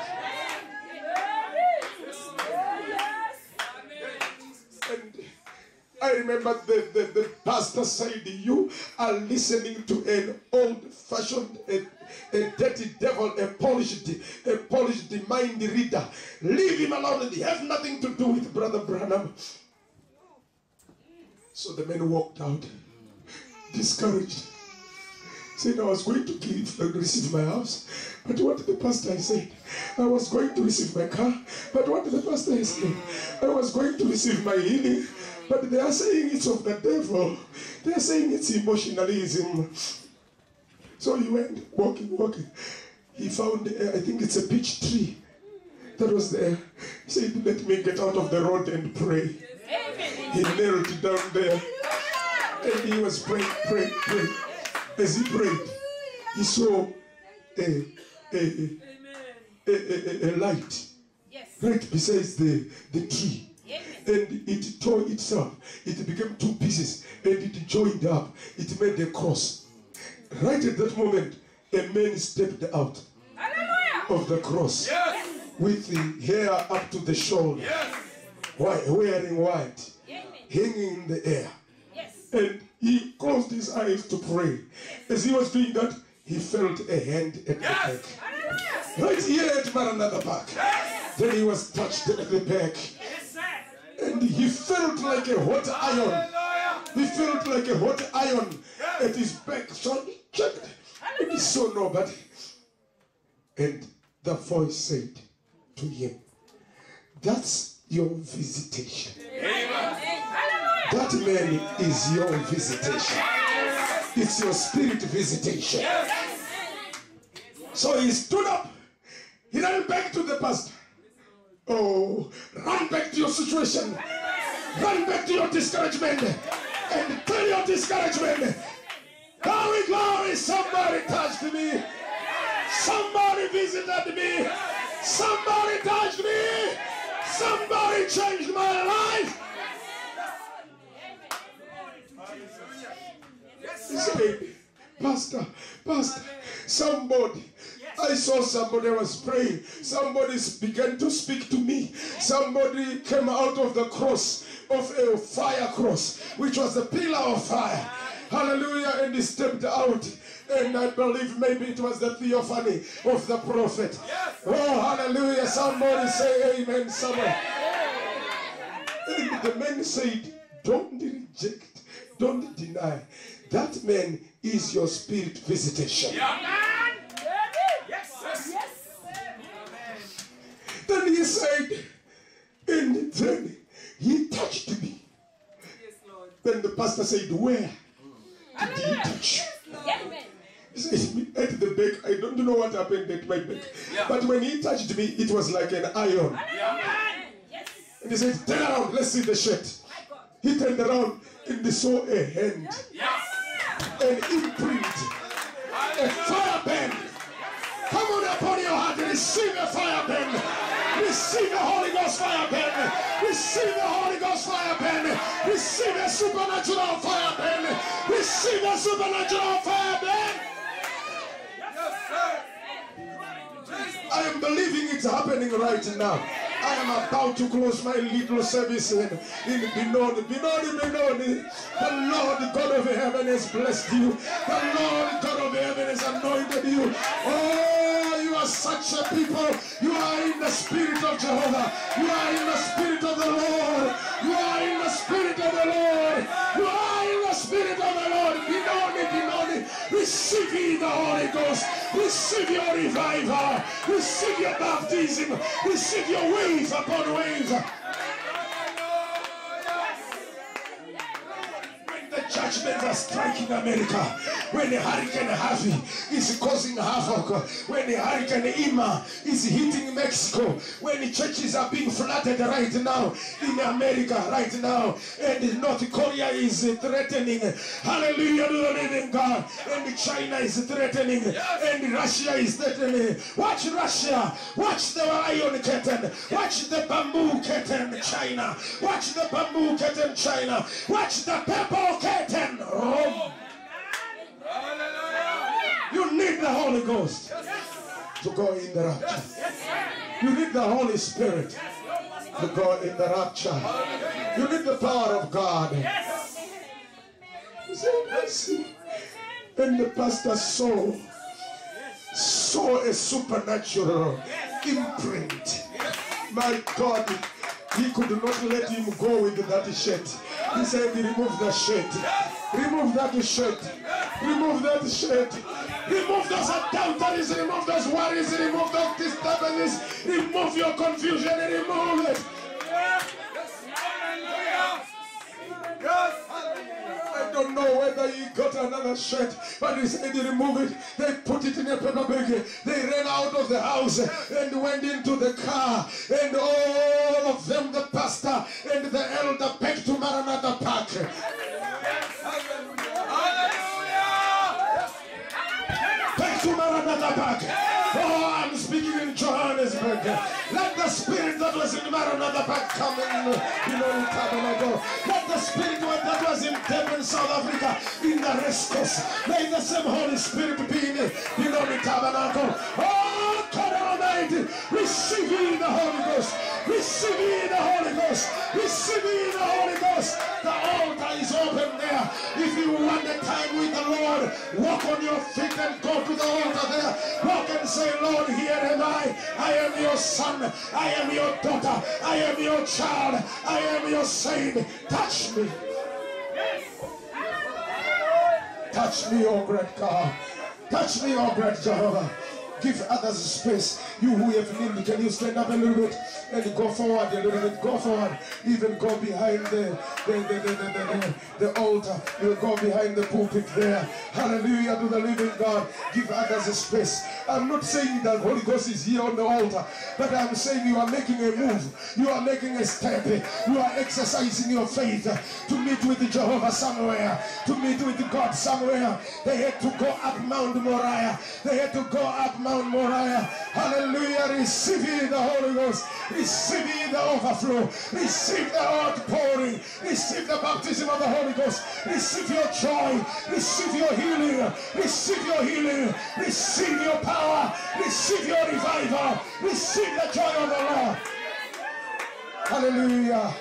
I remember the, the, the pastor said, You are listening to an old fashioned, a, dirty devil, a polished, a polished mind reader. Leave him alone he has nothing to do with Brother Branham. So the man walked out, discouraged. Said I was going to give, receive my house, but what did the pastor said? I was going to receive my car, but what did the pastor say? I was going to receive my healing, but they are saying it's of the devil. They are saying it's emotionalism. So he went walking, walking. He found, uh, I think it's a peach tree that was there. He said, Let me get out of the road and pray. He knelt down there and he was praying, praying, praying. As he prayed, he saw a, a, a, a, a, light right beside the, the tree. And it tore itself. It became two pieces and it joined up. It made a cross. Right at that moment, a man stepped out Hallelujah. of the cross Yes. with the hair up to the shoulder, Yes. wearing white, hanging in the air. Yes. And he closed his eyes to pray. As he was doing that, he felt a hand at the back. Right here at Maranatha Park. Then he was touched at the back. And he felt like a hot iron. He felt like a hot iron at his back. So And he saw nobody. And the voice said to him, That's your visitation. Hallelujah. That man is your visitation. It's your spirit visitation. So he stood up. He ran back to the pastor. Oh, run back to your situation. Run back to your discouragement. And tell your discouragement. Glory, glory, somebody touched me. Somebody visited me. Somebody touched me. Somebody changed my life. Said, Pastor, Pastor, somebody. I saw somebody was praying. Somebody began to speak to me. Somebody came out of the cross of a fire cross, which was a pillar of fire. Hallelujah. And he stepped out. And I believe maybe it was the theophany of the prophet. Oh, hallelujah. Somebody say amen. Somebody. And the man said, Don't reject, don't deny. That man is your spirit visitation. Yes, then he said, and then he touched me. Yes, Lord. then the pastor said, Where did he touch? He said, At the back. I don't know what happened at my back. But when he touched me, it was like an iron. And he said, Turn around, let's see the shirt. He turned around and he saw a hand, Yes. an imprint, a fire band. Come on upon your heart and receive a fire band. Receive the Holy Ghost fire band. Receive the Holy Ghost fire band. Receive a supernatural fire band. Receive a supernatural fire band. I am believing it's happening right now. I am about to close my little service in, in Benoni. Benoni, Benoni. The Lord God of heaven has blessed you. The Lord God of heaven has anointed you. Oh, are such a people. You are in the spirit of Jehovah. You are in the spirit of the Lord. You are in the spirit of the Lord. You are in the spirit of the Lord. Benoni, Benoni. Receive ye the Holy Ghost. Receive your revival. Receive your baptism. Receive your wave upon wave. Judgments are striking America, when the hurricane Harvey is causing havoc, when the hurricane Irma is hitting Mexico, when the churches are being flooded right now in America right now, and North Korea is threatening, hallelujah to the living God, and China is threatening, and Russia is threatening. Watch Russia, watch the iron curtain, watch the bamboo curtain, China, watch the bamboo curtain, China, watch the purple curtain, Rome. You need the Holy Ghost to go in the rapture. You need the Holy Spirit to go in the rapture. You need the power of God. You mercy. And the pastor saw, saw a supernatural imprint. My God, he could not let him go with that shirt. He said, remove the shirt. Remove that shirt. Remove that shirt. Remove those adulteries. Remove those worries. Remove those disturbances. Remove your confusion remove it. I don't know whether he got another shirt, but he said they removed it. They put it in a paper bag. They ran out of the house and went into the car. And all of them, the pastor and the elder, packed to Maranatha Park. The spirit that was in Maranatha Park come in, in Tabernacle. Let the spirit that was in Durban, South Africa, in the rest coast. May the same Holy Spirit be in, know, in Tabernacle. Oh, God Almighty, receive ye the Holy Ghost. Receive ye the Holy Ghost. Receive ye the Holy Ghost. The altar is open there. If you want a time with the Lord, walk on your feet and go to the altar there. Walk and say, Lord, here am I. I am your son. I am your daughter. I am your child. I am your saint. Touch me. Touch me, oh great God. Touch me, oh great Jehovah. Give others space. You who have kneeled, can you stand up a little bit and go forward a little bit? Go forward. Even go behind the the, the, the, the, the, the altar. You go behind the pulpit there. Hallelujah to the living God. Give others a space. I'm not saying that Holy Ghost is here on the altar, but I'm saying you are making a move. You are making a step. You are exercising your faith to meet with Jehovah somewhere, to meet with God somewhere. They had to go up Mount Moriah. They had to go up Mount Mount Moriah. Hallelujah. Receive ye the Holy Ghost. Receive ye the overflow. Receive the outpouring. Receive the baptism of the Holy Ghost. Receive your joy. Receive your healing. Receive your healing. Receive your power. Receive your revival. Receive the joy of the Lord. Hallelujah.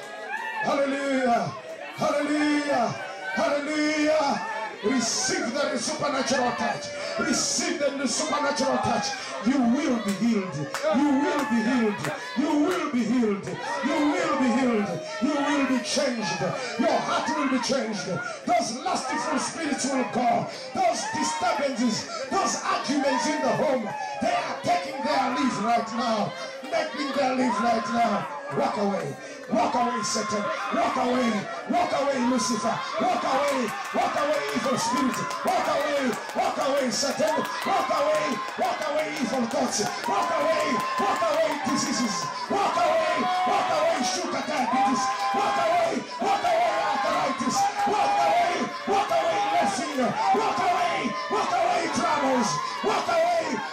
Hallelujah. Hallelujah. Hallelujah. Receive the supernatural touch. Receive the supernatural touch. You will be healed. You will be healed. You will be healed. You will be healed. You will be changed. Your heart will be changed. Those lustful spirits will go. Those disturbances, those arguments in the home, they are taking their leave right now. Making their leave right now. Walk away. Walk away, Satan. Walk away. Walk away, Lucifer. Walk away. Walk away, evil spirit. Walk away. Walk away, Satan. Walk away. Walk away, evil thoughts. Walk away. Walk away, diseases. Walk away. Walk away, sugar diabetes. Walk away. Walk away, arthritis. Walk away. Walk away, lessing. Walk away. Walk away, troubles. Walk away.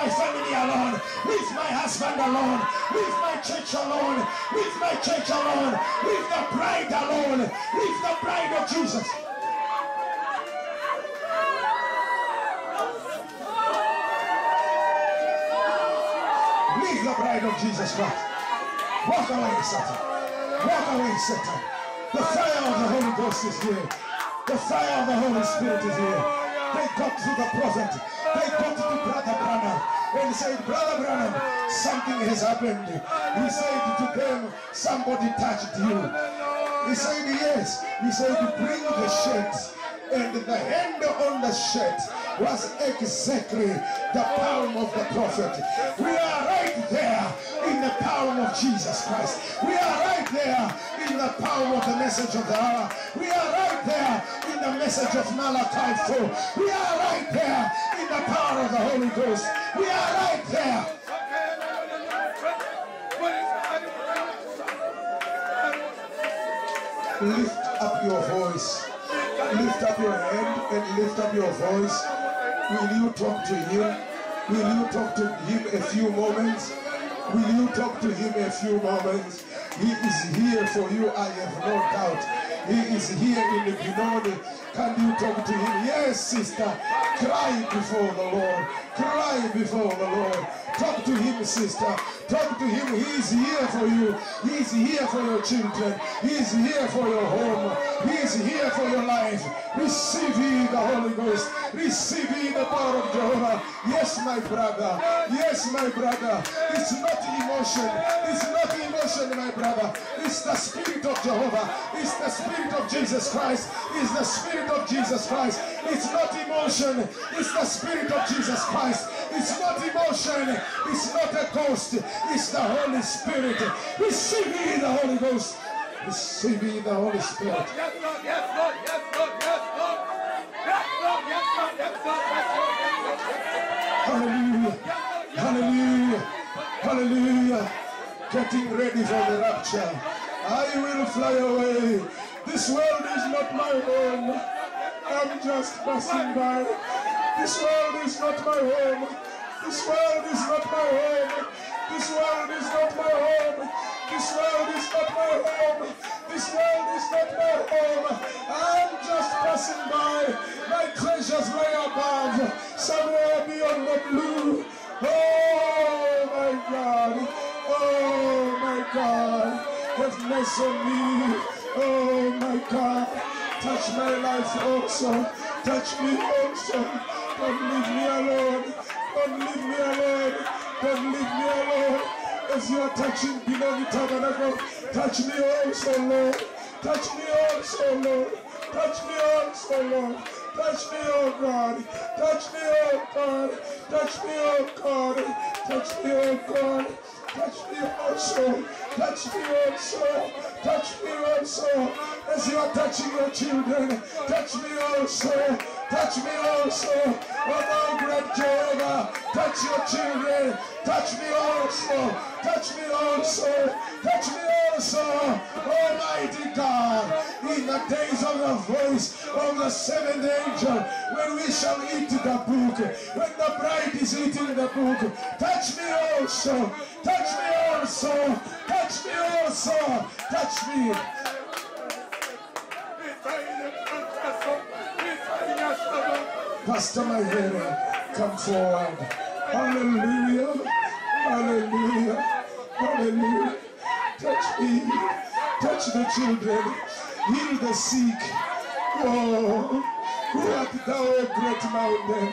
My family alone. Leave my husband alone. Leave my church alone. Leave my church alone. Leave the bride alone. Leave the bride of Jesus. The bride of Jesus Christ. Walk away, Satan. Walk away, Satan. The fire of the Holy Ghost is here. The fire of the Holy Spirit is here. They got to the prophet. They got to the Brother And said, Brother Branham, something has happened. He said to them, somebody touched you. He said, yes. He said, bring the shirt. And the hand on the shirt was exactly the palm of the prophet. We are right there in the palm of Jesus Christ. We are right there in the palm of the message of the hour. We are right there in the message of Malachi 4. We are right there in the power of the Holy Ghost. We are right there. Lift up your voice. Lift up your hand and lift up your voice. Will you talk to him? Will you talk to him a few moments? Will you talk to him a few moments? He is here for you, I have no doubt. He is here in the Benoni. Can you talk to him? Yes, sister. Cry before the Lord. Cry before the Lord. Talk to him, sister. Talk to him. He is here for you. He is here for your children. He is here for your home. He is here for your life. Receive ye the Holy Ghost. Receive ye the power of Jehovah. Yes, my brother. Yes, my brother. It's not emotion. It's not emotion, my brother. It's the Spirit of Jehovah. It's the Spirit of Jesus Christ. It's the Spirit of Jesus Christ. It's not emotion. It's the Spirit of Jesus Christ. It's not emotion. It's not a ghost. It's the Holy Spirit. Receive ye the Holy Ghost. Receive ye the Holy Spirit. Yes, Lord. Yes, Lord, yes, Lord, yes, Lord, yes, Lord, yes, Lord, yes, Lord. Hallelujah. Hallelujah. Hallelujah. Getting ready for the rapture. I will fly away. This world is not my home. I'm just passing by. This world is not my home. This world is not my home. This world is not my home. This world is not my home. This world is not my home. I'm just passing by. My treasures lay above, somewhere beyond the blue. Oh my God. Oh my God. Have mercy on me. Oh my God. Touch my life also. Touch me also. Don't leave me alone. Don't leave me alone. Don't leave me alone. As you are touching beloved tabernacle, touch me also, Lord. Touch me also, Lord. Touch me also, Lord. Touch me, oh God. Touch me, oh God. Touch me, oh God. Touch me, oh God. Touch me also. Touch me also. Touch me also. As you are touching your children, touch me also. Touch me also. Oh my great Jehovah. Touch your children. Touch me also. Touch me also. Touch me also. Almighty God. In the days of the voice of the seventh angel, when we shall eat the book, when the bride is eating the book. Touch me also. Touch me also. Touch me also. Touch me. Pastor Mahera, come forward. Hallelujah. Hallelujah. Hallelujah. Touch me. Touch the children. Heal the sick. Oh, who art thou, great mountain?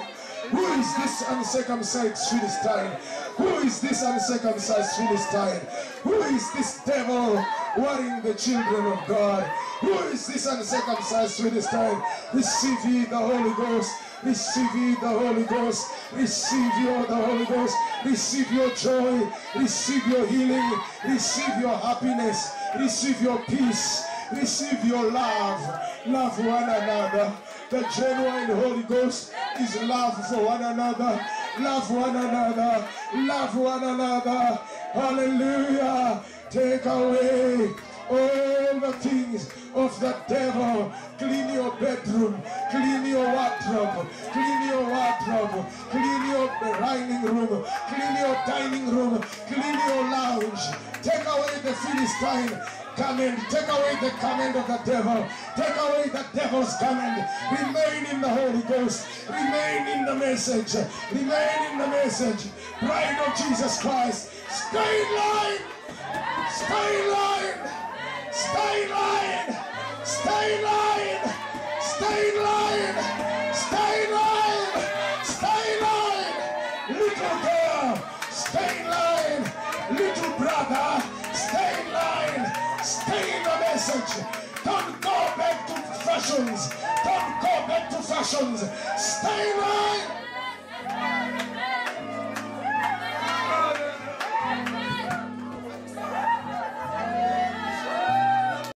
Who is this uncircumcised Philistine? Who is this uncircumcised Philistine? Who is this devil worrying the children of God? Who is this uncircumcised Philistine? Receive ye the Holy Ghost. Receive ye the Holy Ghost. Receive your the Holy Ghost. Receive your joy. Receive your healing. Receive your happiness. Receive your peace. Receive your love. Love one another. The genuine Holy Ghost is love for one another. Love one another. Love one another. Hallelujah. Take away all the things of the devil. Clean your bedroom, clean your wardrobe, clean your wardrobe, clean your dining room, clean your dining room, clean your lounge. Take away the Philistine command. Take away the command of the devil. Take away the devil's command. Remain in the Holy Ghost. Remain in the message. Remain in the message. Bride of Jesus Christ. Stay in line. Stay in line. Stay in line. Stay in line. Stay in line. Stay in line. fashions. Don't go back to fashions. Stay right.